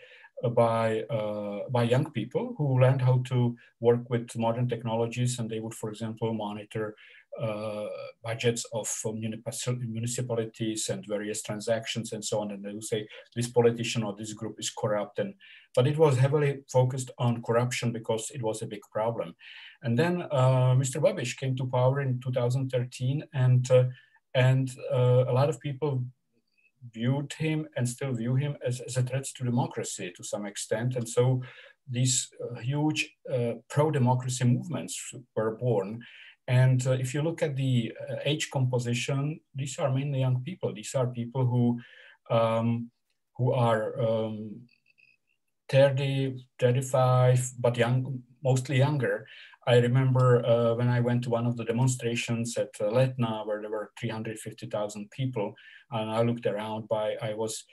uh, by, uh, by young people who learned how to work with modern technologies and they would, for example, monitor budgets of municipalities and various transactions and so on. And they will say this politician or this group is corrupt. And but it was heavily focused on corruption because it was a big problem. And then uh, Mr. Babiš came to power in 2013, and uh, and uh, a lot of people viewed him and still view him as, as a threat to democracy to some extent. And so these uh, huge uh, pro-democracy movements were born. And uh, if you look at the uh, age composition, these are mainly young people. These are people who, um, who are um, 30, 35, but young, mostly younger. I remember uh, when I went to one of the demonstrations at uh, Letna, where there were 350,000 people, and I looked around. By I was,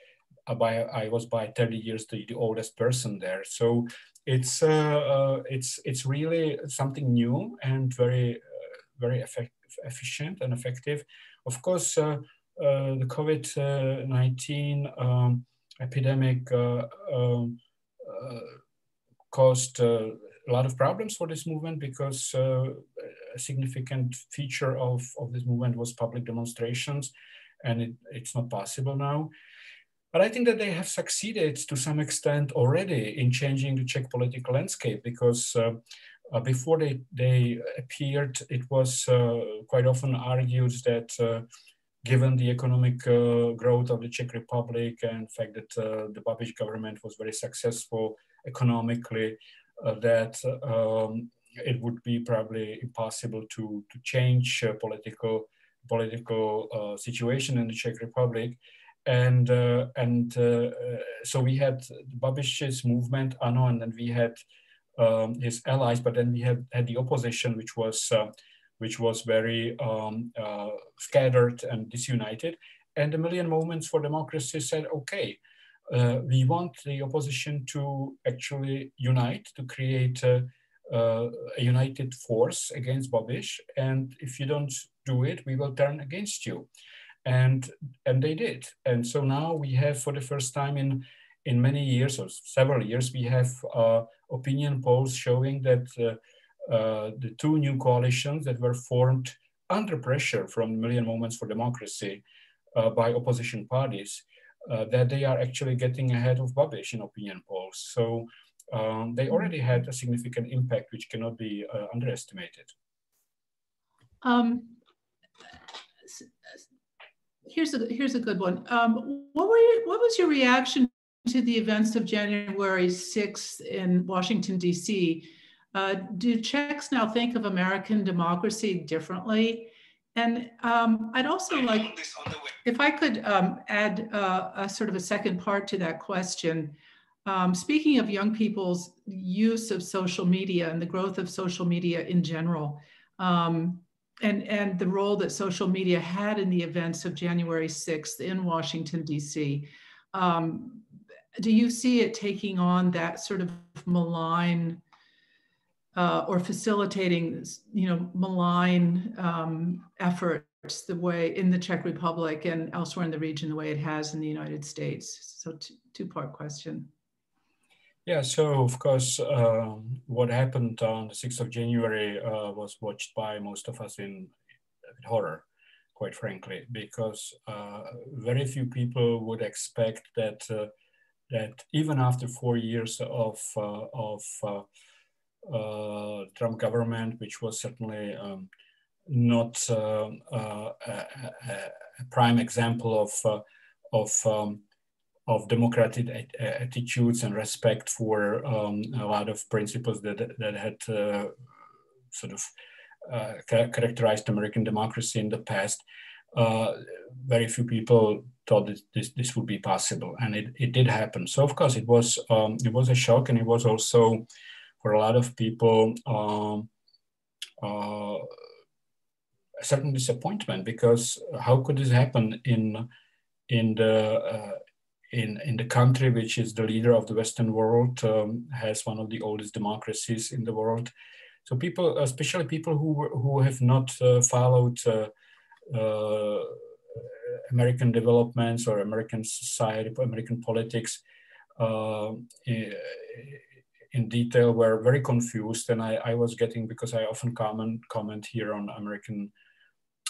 uh, by I was by 30 years the, the oldest person there. So it's uh, uh it's it's really something new and very very effective, efficient and effective. Of course, the COVID-19 um, epidemic um, caused a lot of problems for this movement because uh, a significant feature of, of this movement was public demonstrations, and it, it's not possible now. But I think that they have succeeded to some extent already in changing the Czech political landscape because uh, uh, before they, they appeared, it was uh, quite often argued that uh, given the economic uh, growth of the Czech Republic and the fact that the Babiš government was very successful economically, uh, that um, it would be probably impossible to, to change uh, political political uh, situation in the Czech Republic. And, uh, and uh, so we had Babiš's movement, ANO, and then we had um, his allies, but then we had, had the opposition, which was, which was very um, scattered and disunited. And the Million Moments for Democracy said, okay, uh, we want the opposition to actually unite, to create a, a united force against Babiš. And if you don't do it, we will turn against you. And, and they did. And so now we have, for the first time in, in many years or several years, we have uh, opinion polls showing that uh, uh, the two new coalitions that were formed under pressure from Million Moments for Democracy uh, by opposition parties, that they are actually getting ahead of Babiš in opinion polls. So um, they already had a significant impact, which cannot be uh, underestimated. Um, here's a here's a good one. Um, what were you, what was your reaction to the events of January 6th in Washington D.C.? Uh, do Czechs now think of American democracy differently? And um, I'd also like, if I could um, add uh, a sort of a second part to that question. Um, speaking of young people's use of social media and the growth of social media in general, um, and, and the role that social media had in the events of January 6th in Washington, D.C., um, do you see it taking on that sort of malign uh, or facilitating, you know, malign um, efforts the way in the Czech Republic and elsewhere in the region, the way it has in the United States? So, two part question. Yeah, so of course, um, what happened on the 6th of January uh, was watched by most of us in horror, quite frankly, because uh, very few people would expect that uh, that even after four years of uh, of uh, uh, Trump government, which was certainly um, not uh, uh, a, prime example of of um, of democratic attitudes and respect for um, a lot of principles that that had sort of uh, characterized American democracy in the past, uh, very few people thought that this, this would be possible, and it, it did happen. So of course it was um, it was a shock, and it was also for a lot of people um, uh, a certain disappointment because how could this happen in in the uh, in in the country which is the leader of the Western world um, has one of the oldest democracies in the world. So people, especially people who who have not uh, followed uh, uh, American developments or American society, American politics, uh, in detail were very confused and I, I was getting because I often comment comment here on American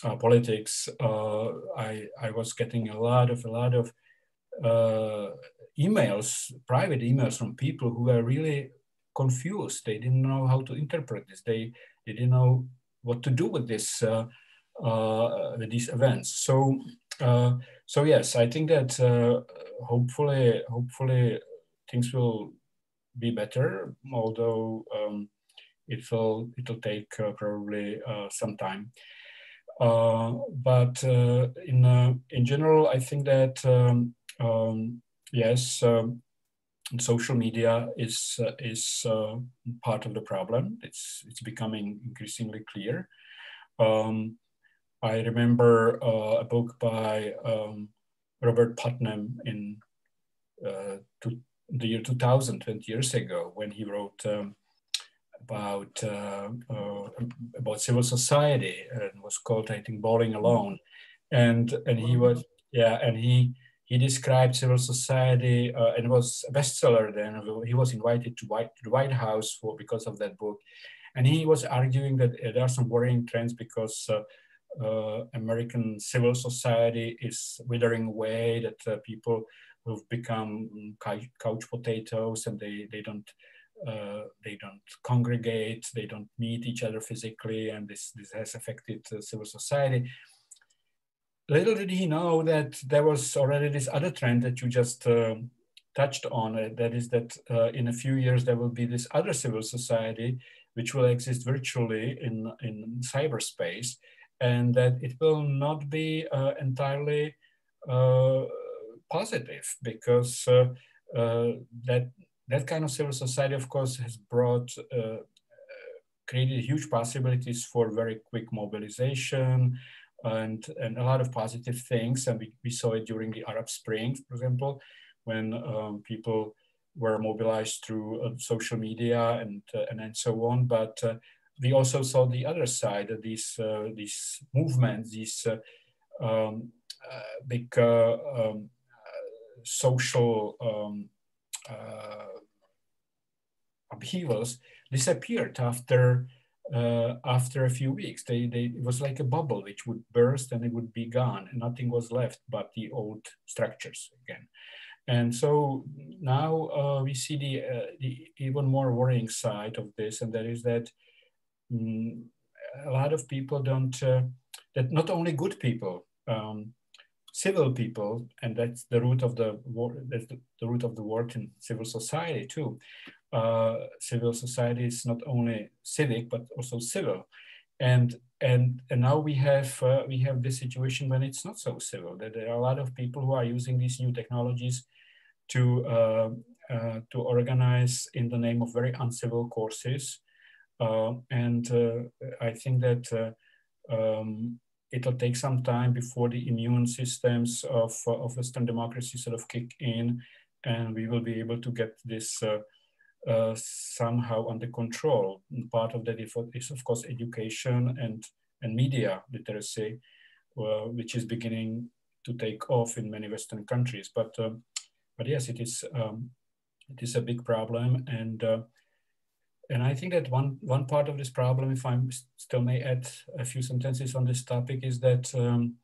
uh, politics uh, I, I was getting a lot of a lot of emails private emails from people who were really confused. They didn't know how to interpret this. They, they didn't know what to do with this uh, uh, with these events. So uh, so yes I think that hopefully hopefully things will be better, although um, it will it will take uh, probably uh, some time. Uh, but uh, in uh, in general, I think that um, um, yes, um, social media is uh, is part of the problem. It's it's becoming increasingly clear. Um, I remember a book by um, Robert Putnam in two, the year 2000, 20 years ago, when he wrote um, about uh, uh, about civil society and was called, I think, Bowling Alone, and and he was yeah, and he he described civil society uh, and was a bestseller then. He was invited to, White, to the White House for because of that book, and he was arguing that there are some worrying trends because. Uh, uh, American civil society is withering away, that uh, people who've become couch potatoes and they, they don't uh, they don't congregate, they don't meet each other physically, and this, this has affected uh, civil society. Little did he know that there was already this other trend that you just uh, touched on, uh, that is that in a few years there will be this other civil society which will exist virtually in, in cyberspace, and that it will not be uh, entirely uh, positive because uh, that that kind of civil society, of course, has brought created huge possibilities for very quick mobilization and, and a lot of positive things. And we, we saw it during the Arab Spring, for example, when um, people were mobilized through uh, social media and, uh, and, and so on. But uh, we also saw the other side of these, uh, these these uh, um, uh, big um, social um, upheavals disappeared after uh, after a few weeks. They, they, it was like a bubble which would burst and it would be gone and nothing was left but the old structures again. And so now uh, we see the, uh, the even more worrying side of this, and that is that um, a lot of people don't, uh, that not only good people, um, civil people, and that's the root of the war, that's the, the root of the work in civil society too, uh, civil society is not only civic but also civil, and and and now we have uh, we have this situation when it's not so civil. That there are a lot of people who are using these new technologies to uh, uh to organize in the name of very uncivil courses, and uh, I think that. Um, it'll take some time before the immune systems of, of Western democracy sort of kick in, and we will be able to get this uh, uh, somehow under control. And part of that is, of course, education and, and media literacy, uh, which is beginning to take off in many Western countries. But, but yes, it is, um, it is a big problem. And, uh, and I think that one, one part of this problem, if I still may add a few sentences on this topic, is that um,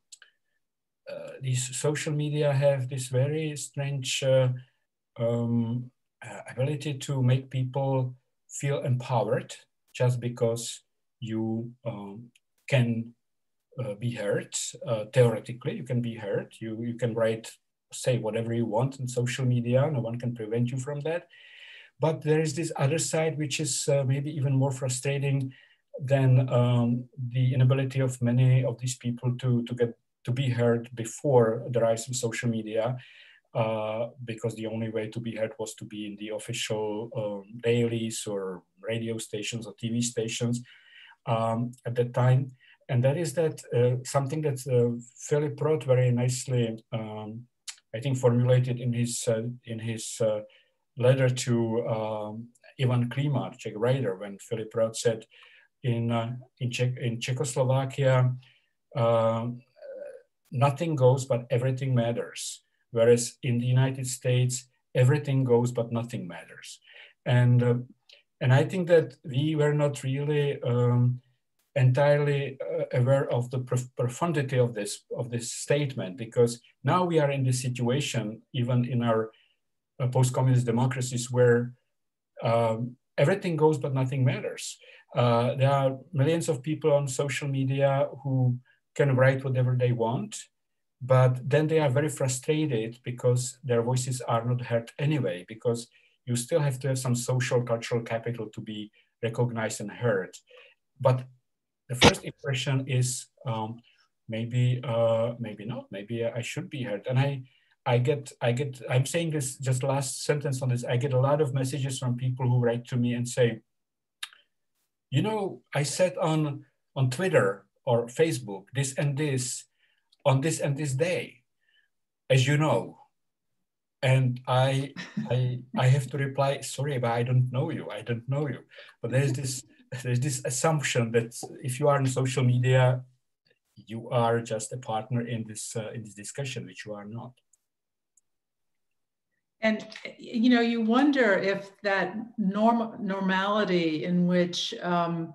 uh, these social media have this very strange uh, um, uh, ability to make people feel empowered just because you um, can uh, be heard uh, theoretically you can be heard. You you can write say whatever you want on social media. No one can prevent you from that but there is this other side which is uh, maybe even more frustrating than um, the inability of many of these people to to get to be heard before the rise of social media uh, because the only way to be heard was to be in the official um, dailies or radio stations or TV stations um, at that time. And that is that uh, something that uh, Philip Roth very nicely, um, I think, formulated in his uh, in his uh, letter to um, Ivan Klima, Czech writer, when Philip Roth said, in in, Czech, in Czechoslovakia, um, nothing goes, but everything matters Whereas in the United States, everything goes, but nothing matters. And, uh, and I think that we were not really um, entirely uh, aware of the prof profundity of this, of this statement, because now we are in this situation, even in our uh, post-communist democracies where um, everything goes, but nothing matters. Uh, there are millions of people on social media who can write whatever they want but then they are very frustrated because their voices are not heard anyway, because you still have to have some social cultural capital to be recognized and heard. But the first impression is um, maybe, uh, maybe not, maybe I should be heard. And I, I get, I get, I'm saying this just last sentence on this. I get a lot of messages from people who write to me and say, you know, I said on, on Twitter or Facebook, this and this, on this and this day, as you know. And I, I, I have to reply, sorry, but I don't know you. I don't know you. But there's this, there's this assumption that if you are in social media, you are just a partner in this uh, in this discussion, which you are not. And you know, you wonder if that norm normality in which um,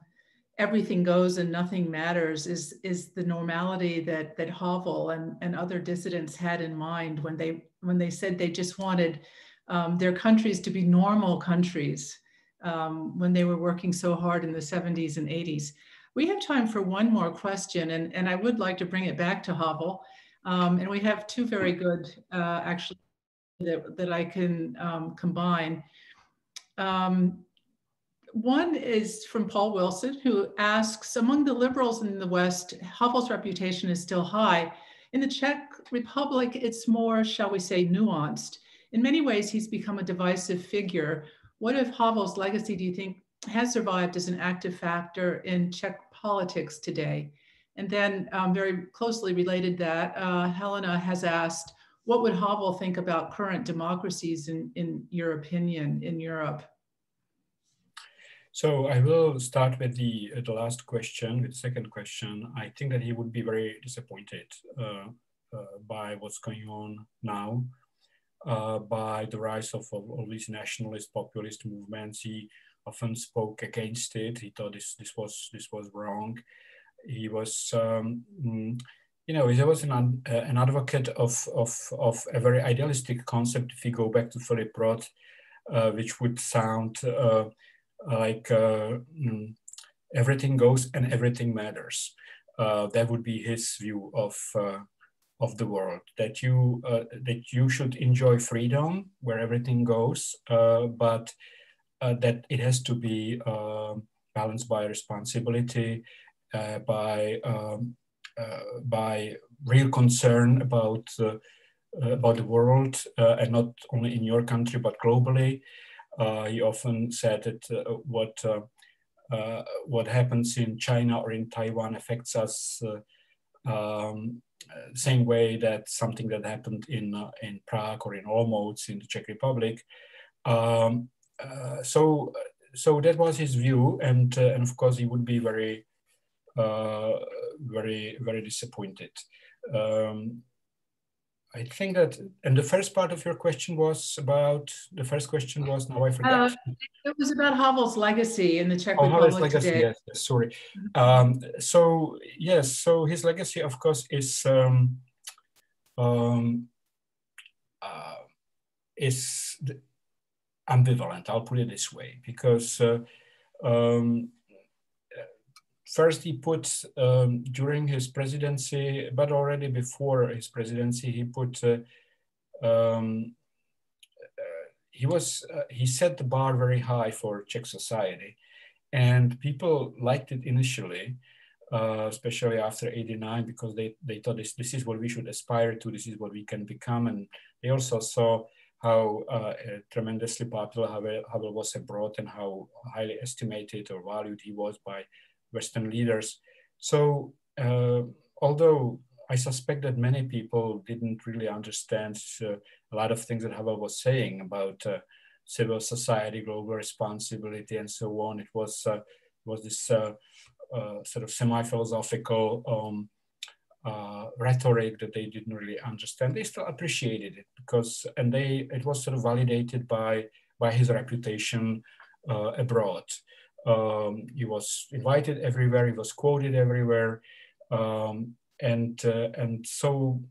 everything goes and nothing matters is is the normality that that Havel and, and other dissidents had in mind when they when they said they just wanted um, their countries to be normal countries um, when they were working so hard in the 70s and 80s. We have time for one more question, and, and I would like to bring it back to Havel. Um, and we have two very good, uh, actually, that, that I can um, combine. Um, one is from Paul Wilson, who asks Among the liberals in the West, Havel's reputation is still high. In the Czech Republic, it's more, shall we say, nuanced. In many ways, he's become a divisive figure. What if Havel's legacy, do you think, has survived as an active factor in Czech politics today? And then, um, very closely related that, uh, Helena has asked, what would Havel think about current democracies in, in your opinion in Europe? So I will start with the uh, the last question, with the second question. I think that he would be very disappointed uh, uh, by what's going on now, uh, by the rise of, all these nationalist populist movements. He often spoke against it. He thought this this was this was wrong. He was. Um, mm, you know, he was an, uh, an advocate of, of, of a very idealistic concept. If you go back to Philip Roth, uh, which would sound like uh, mm, everything goes and everything matters. Uh, that would be his view of uh, of the world. That you that you should enjoy freedom where everything goes, but that it has to be balanced by responsibility, by um, by real concern about uh, about the world uh, and not only in your country but globally uh, he often said that uh, what uh, what happens in China or in Taiwan affects us um, same way that something that happened in in Prague or in Olomouc in the Czech Republic. Um, so so that was his view, and and of course he would be very very very disappointed. Um, I think that, and the first part of your question was about, the first question was, now I forgot. Uh, it was about Havel's legacy in the Czech oh, Republic Havel's legacy, today. Yes, yes, sorry. Um, so, yes, so his legacy, of course, is, um, um, uh, is ambivalent, I'll put it this way, because uh, um, first he put um, during his presidency, but already before his presidency, he put uh, um, uh, he was uh, he set the bar very high for Czech society, and people liked it initially, uh, especially after '89, because they they thought this this is what we should aspire to, this is what we can become, and they also saw how uh, tremendously popular Havel, Havel was abroad and how highly estimated or valued he was by Western leaders. So uh, although I suspect that many people didn't really understand uh, a lot of things that Havel was saying about uh, civil society, global responsibility, and so on. It was uh, was this uh, uh, sort of semi-philosophical um, rhetoric that they didn't really understand. They still appreciated it because, and they it was sort of validated by by his reputation abroad. Um, he was invited everywhere. He was quoted everywhere, um, and uh, and so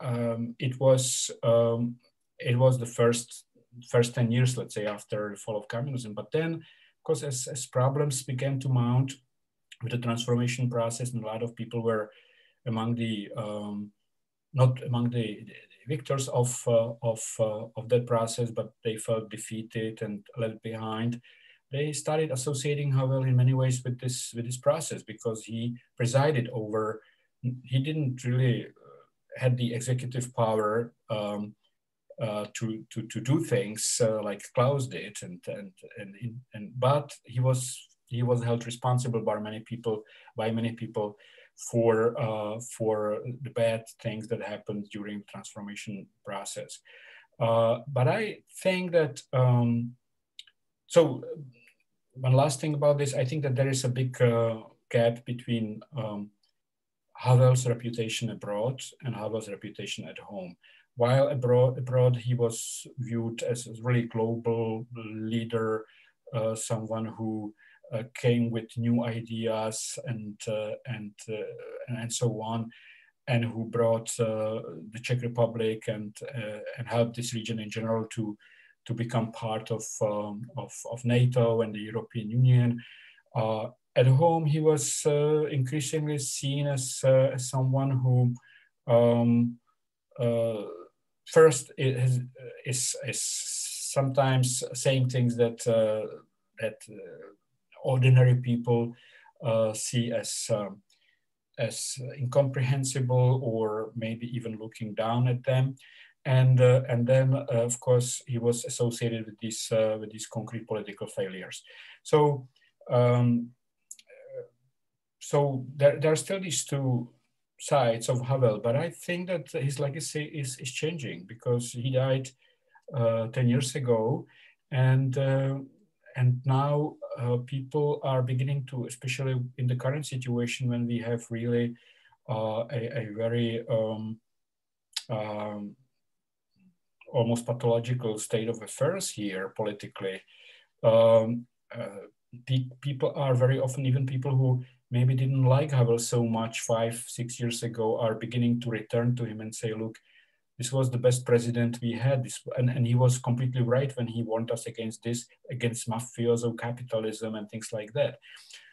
um, it was um, it was the first first ten years, let's say, after the fall of communism. But then, of course, as, as problems began to mount with the transformation process, and a lot of people were among the um, not among the, the victors of uh, of uh, of that process, but they felt defeated and left behind they started associating Havel in many ways with this with this process because he presided over. He didn't really uh, had the executive power um, uh, to, to to do things uh, like Klaus did, and and and and but he was he was held responsible by many people by many people for uh, for the bad things that happened during the transformation process. Uh, but I think that um, so one last thing about this, I think that there is a big uh, gap between um, Havel's reputation abroad and Havel's reputation at home. While abroad, abroad he was viewed as a really global leader, uh, someone who uh, came with new ideas and uh, and uh, and so on, and who brought uh, the Czech Republic and and helped this region in general to to become part of, um, of, of, NATO and the European Union. Uh, at home, he was uh, increasingly seen as, uh, as someone who um, uh, first is, is, is, sometimes saying things that, uh, that ordinary people uh, see as um, as incomprehensible or maybe even looking down at them. And, uh, and then, uh, of course, he was associated with these, uh, with these concrete political failures. So, um, so there, there are still these two sides of Havel, but I think that his legacy is, is changing because he died uh, 10 years ago and uh, and now uh, people are beginning to, especially in the current situation when we have really a, a, very um, um, almost pathological state of affairs here politically. Um, uh, pe people are very often, even people who maybe didn't like Havel so much five, six years ago, are beginning to return to him and say, look, this was the best president we had. This, and, and he was completely right when he warned us against this, against mafioso capitalism and things like that.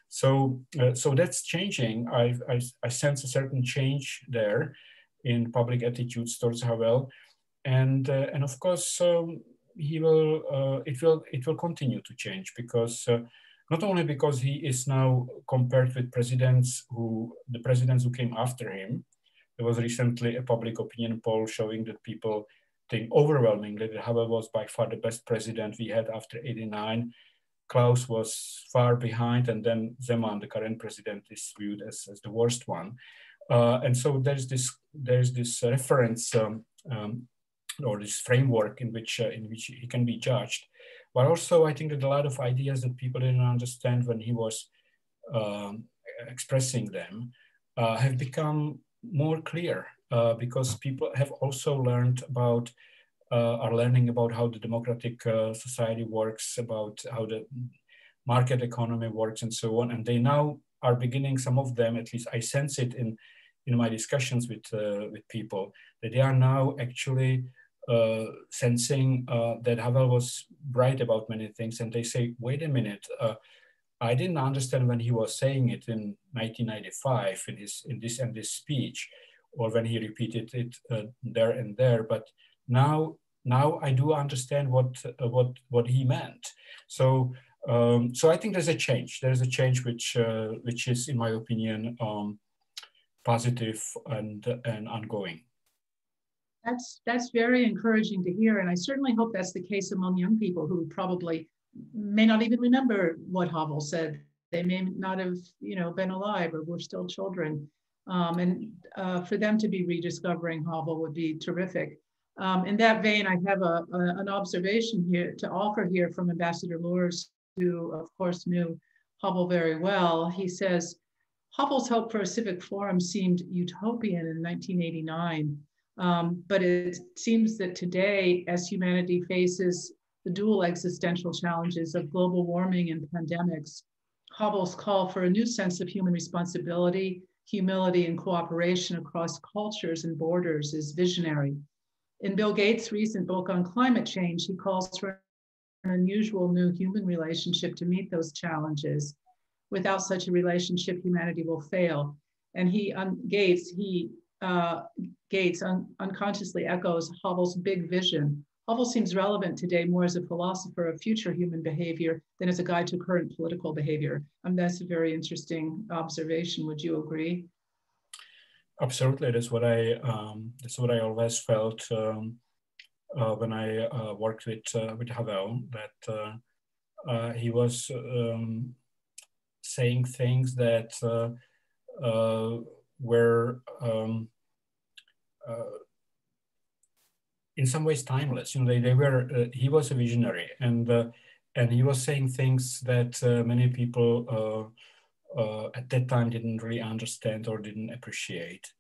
So, uh, so that's changing. I, I, I, sense a certain change there in public attitudes towards Havel. And, uh, and of course, um, he will, uh, it, will, it will continue to change because uh, not only because he is now compared with presidents who, the presidents who came after him, there was recently a public opinion poll showing that people think overwhelmingly that Havel was by far the best president we had after 89. Klaus was far behind, and then Zeman, the current president, is viewed as, as the worst one. Uh, and so there's this there's this reference um, um, or this framework in which uh, in which he can be judged. But also, I think that a lot of ideas that people didn't understand when he was um, expressing them uh, have become more clear uh, because people have also learned about uh, are learning about how the democratic uh, society works, about how the market economy works, and so on. And they now are beginning. Some of them, at least, I sense it in in my discussions with uh, with people that they are now actually uh, sensing uh, that Havel was right about many things, and they say, "Wait a minute." I didn't understand when he was saying it in 1995 in his in this and this speech, or when he repeated it uh, there and there. But now, now I do understand what uh, what what he meant. So, um, so I think there's a change. There's a change which uh, which is, in my opinion, um, positive and and ongoing. That's that's very encouraging to hear, and I certainly hope that's the case among young people who probably may not even remember what Havel said. They may not have, you know, been alive or were still children. Um, and uh, for them to be rediscovering Havel would be terrific. Um, in that vein, I have a, a, an observation here to offer here from Ambassador Luers, who of course knew Havel very well. He says, Havel's hope for a civic forum seemed utopian in 1989, um, but it seems that today, as humanity faces the dual existential challenges of global warming and pandemics, Havel's call for a new sense of human responsibility, humility, and cooperation across cultures and borders is visionary. In Bill Gates' recent book on climate change, he calls for an unusual new human relationship to meet those challenges. Without such a relationship, humanity will fail. And he, Gates, he, uh, Gates un unconsciously echoes Havel's big vision Havel seems relevant today more as a philosopher of future human behavior than as a guide to current political behavior. Um, that's a very interesting observation. Would you agree? Absolutely. That's what I um, that's what I always felt um, uh, when I uh, worked with uh, with Havel. That uh, he was um, saying things that were um, in some ways timeless. You know, they, they were, uh, he was a visionary and, uh, and he was saying things that uh, many people uh, uh, at that time didn't really understand or didn't appreciate.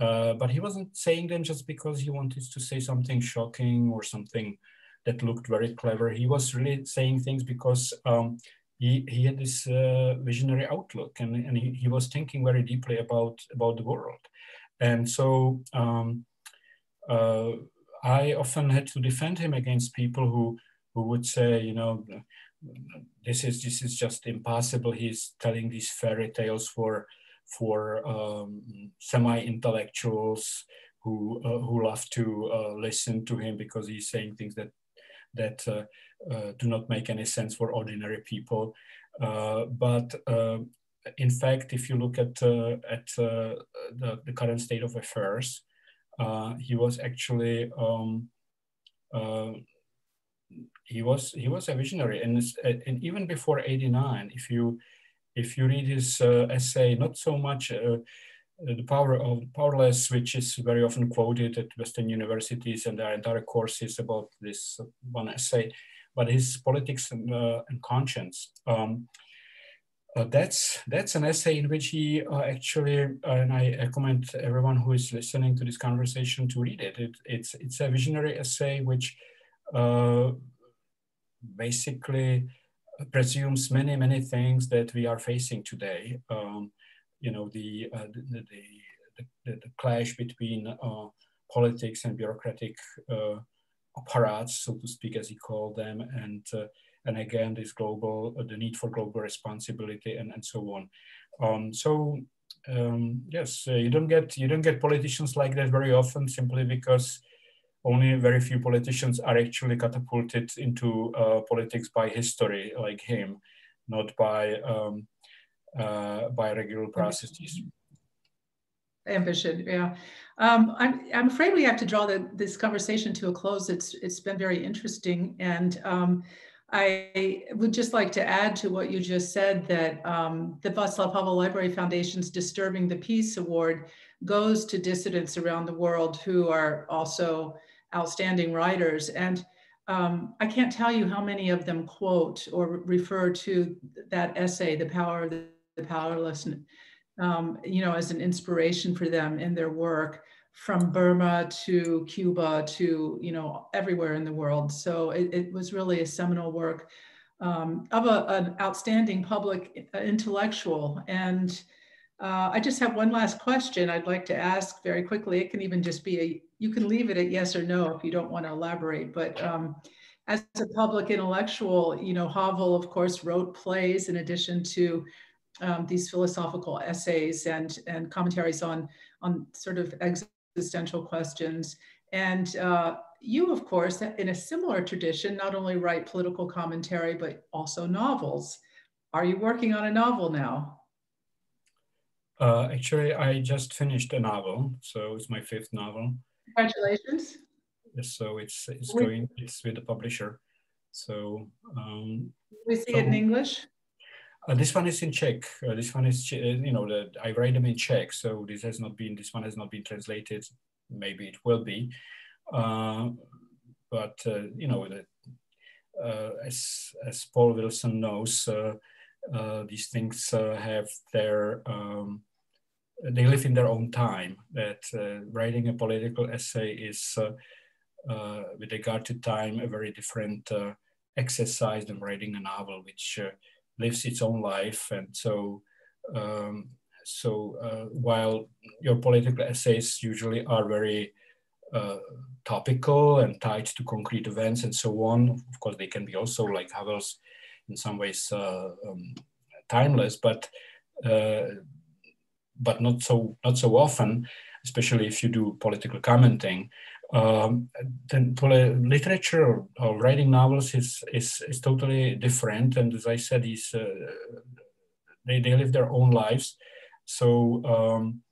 Uh, but he wasn't saying them just because he wanted to say something shocking or something that looked very clever. He was really saying things because um, he, he had this visionary outlook and, and he, he was thinking very deeply about, about the world. And so um, uh, I often had to defend him against people who who would say, you know, this is this is just impossible. He's telling these fairy tales for for um, semi-intellectuals who uh, who love to uh, listen to him because he's saying things that that uh, uh Uh, do not make any sense for ordinary people. Uh, but uh, in fact, if you look at at the, the current state of affairs, he was actually um, he was he was a visionary, and, and even before '89, if you if you read his uh, essay, not so much uh, the power of powerless, which is very often quoted at Western universities, and there are entire courses about this one essay, but his politics and, uh, and conscience. Um, uh, that's that's an essay in which he uh, actually, uh, and I recommend everyone who is listening to this conversation to read it. it it's it's a visionary essay which uh, basically presumes many many things that we are facing today. Um, you know the uh, the, the, the, the, clash between politics and bureaucratic apparats, so to speak, as he called them, and and again this global uh, the need for global responsibility and, and so on. Um, so um, yes uh, you don't get you don't get politicians like that very often simply because only very few politicians are actually catapulted into uh, politics by history like him not by um, uh, by regular processes ambition yeah um, I'm, I'm afraid we have to draw the, this conversation to a close it's it's been very interesting and um, I would just like to add to what you just said that um, the Václav Havel Library Foundation's Disturbing the Peace Award goes to dissidents around the world who are also outstanding writers. And um, I can't tell you how many of them quote or refer to that essay, The Power of the, the Powerless, um, you know, as an inspiration for them in their work from Burma to Cuba to you know everywhere in the world. So it, it was really a seminal work um, of a, an outstanding public uh, intellectual. And uh, I just have one last question I'd like to ask very quickly. It can even just be a you can leave it at yes or no if you don't want to elaborate. But um, as a public intellectual, you know Havel of course wrote plays in addition to um, these philosophical essays and and commentaries on on sort of existential questions. And uh, you, of course, in a similar tradition, not only write political commentary, but also novels. Are you working on a novel now? Uh, actually, I just finished a novel, so it's my fifth novel. Congratulations! Yes, so it's it's going it's with the publisher. So um, we see so, it in English. Uh, this one is in Czech. Uh, this one is, uh, you know, the, I write them in Czech, so this has not been, this one has not been translated. Maybe it will be, uh, but uh, you know, the, as as Paul Wilson knows, these things have their, um, they live in their own time. That writing a political essay is, with regard to time, a very different exercise than writing a novel, which lives its own life. And so, um, so uh, while your political essays usually are very uh, topical and tied to concrete events and so on, of course, they can be also like Havel's in some ways uh, um, timeless, but uh, but not so not so often, especially if you do political commenting um, then literature or, writing novels is, is, is totally different. And as I said, is, uh, they, they live their own lives. So, um,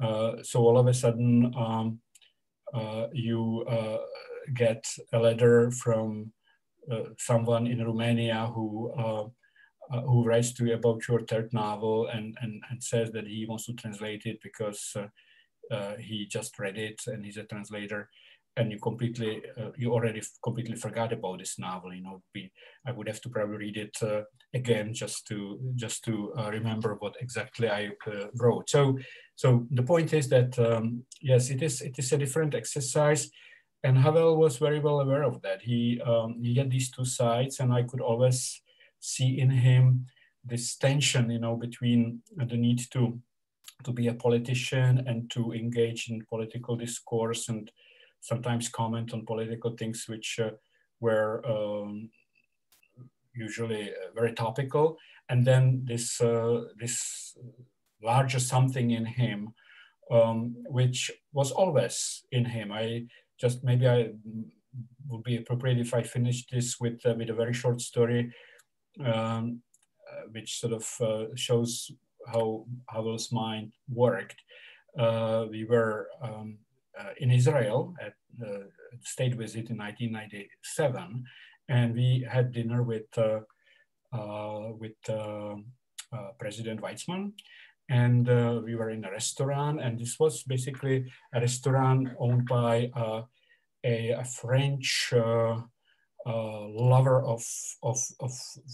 uh, so all of a sudden um, uh, you uh, get a letter from uh, someone in Romania who uh, who writes to you about your third novel and, and, and says that he wants to translate it because uh, he just read it and he's a translator and you completely uh, you already completely forgot about this novel you know be, i would have to probably read it uh, again just to just to uh, remember what exactly i uh, wrote. So so the point is that um, yes it is it is a different exercise and havel was very well aware of that. He um, he had these two sides and i could always see in him this tension you know between the need to to be a politician and to engage in political discourse and sometimes comment on political things which uh, were um, usually uh, very topical. And then this, uh, this larger something in him, um, which was always in him. I just, maybe I would be appropriate if I finish this with, uh, with a very short story. Um, which sort of shows how Havel's mind worked. we were um, in Israel at the state visit in 1997, and we had dinner with with President Weizman and uh, we were in a restaurant and this was basically a restaurant owned by uh, a, a, French uh, uh, lover of, of, of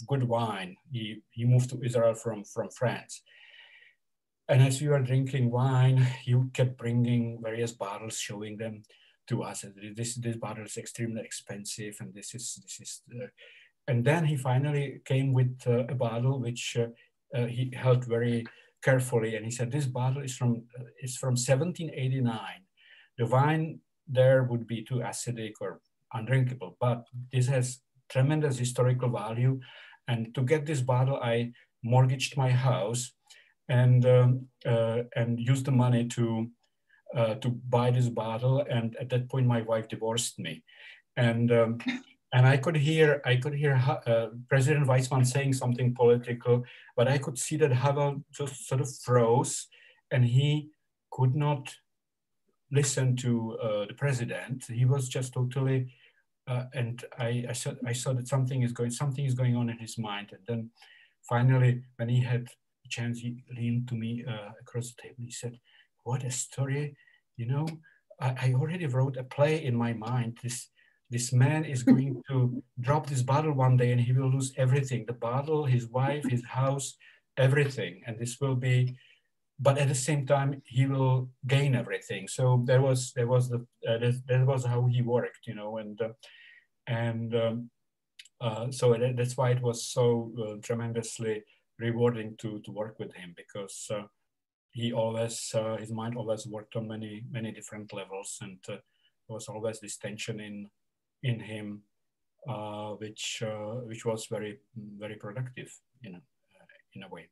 good wine. He, he moved to Israel from, from France. And as we were drinking wine, he kept bringing various bottles, showing them to us. This, this bottle is extremely expensive and this is, this is, uh, and then he finally came with uh, a bottle which he held very carefully and he said, this bottle is from, is from 1789. The wine there would be too acidic or undrinkable, but this has tremendous historical value. And to get this bottle, I mortgaged my house and, um, uh, and used the money to, uh, to buy this bottle. And at that point, my wife divorced me. And um, and I could hear I could hear uh, President Weizman saying something political, but I could see that Havel just sort of froze, and he could not listen to uh, the president. He was just totally, uh, and I, I saw I saw that something is going something is going on in his mind, and then finally when he had chance, he leaned to me uh, across the table. He said, "What a story! You know, I, I already wrote a play in my mind. This." this man is going to drop this bottle one day and he will lose everything the bottle his wife his house everything and this will be but at the same time he will gain everything so there was there was the uh, that, that, was how he worked you know and uh, and um, uh, so that, that's why it was so uh, tremendously rewarding to to work with him because uh, he always uh, his mind always worked on many many different levels and there was always this tension in in him, uh, which uh, which was very very productive in a, in a way.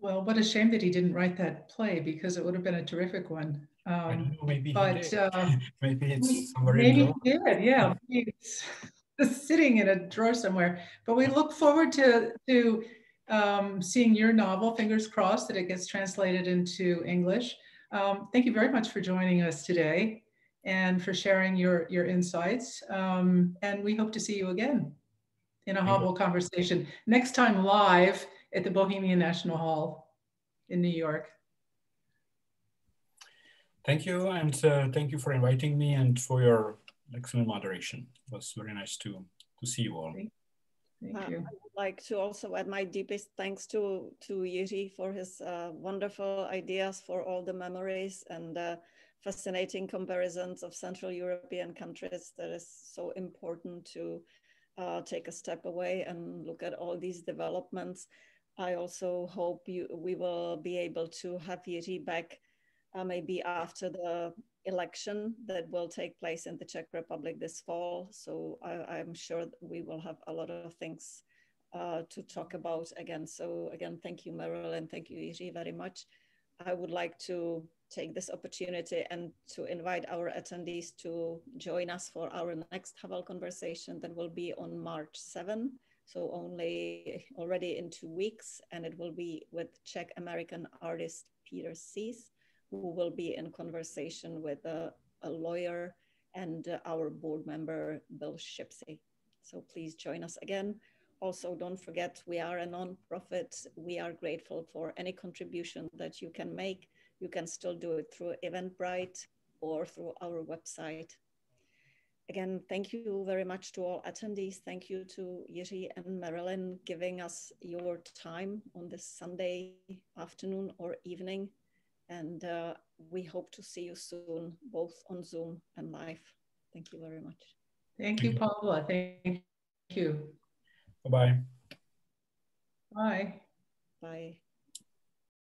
Well, what a shame that he didn't write that play because it would have been a terrific one. Um, know, maybe but uh, maybe it's somewhere maybe he did. Yeah, sitting in a drawer somewhere. But we look forward to to um, seeing your novel. Fingers crossed that it gets translated into English. Um, thank you very much for joining us today and for sharing your, your insights. Um, and we hope to see you again in a Havel conversation, next time live at the Bohemian National Hall in New York. Thank you, and uh, thank you for inviting me and for your excellent moderation. It was very nice to, to see you all. Thank, thank uh, you. I would like to also add my deepest thanks to, to Jiří for his uh, wonderful ideas, for all the memories, and uh, fascinating comparisons of Central European countries that is so important to uh, take a step away and look at all these developments. I also hope you, we will be able to have Jiří back uh, maybe after the election that will take place in the Czech Republic this fall. So I, am sure we will have a lot of things uh, to talk about again. So again, thank you, Meryl, and thank you, Jiří, very much. I would like to take this opportunity and to invite our attendees to join us for our next Havel conversation that will be on March 7. So only already in two weeks, and it will be with Czech American artist Peter Sís, who will be in conversation with a, a lawyer and uh, our board member, Bill Shipsey. So please join us again. Also, don't forget, we are a nonprofit. We are grateful for any contribution that you can make you can still do it through Eventbrite or through our website. Again, thank you very much to all attendees. Thank you to Jiří and Marilyn giving us your time on this Sunday afternoon or evening. And uh, we hope to see you soon, both on Zoom and live. Thank you very much. Thank you, Paula. Thank you. Bye-bye. Bye. Bye.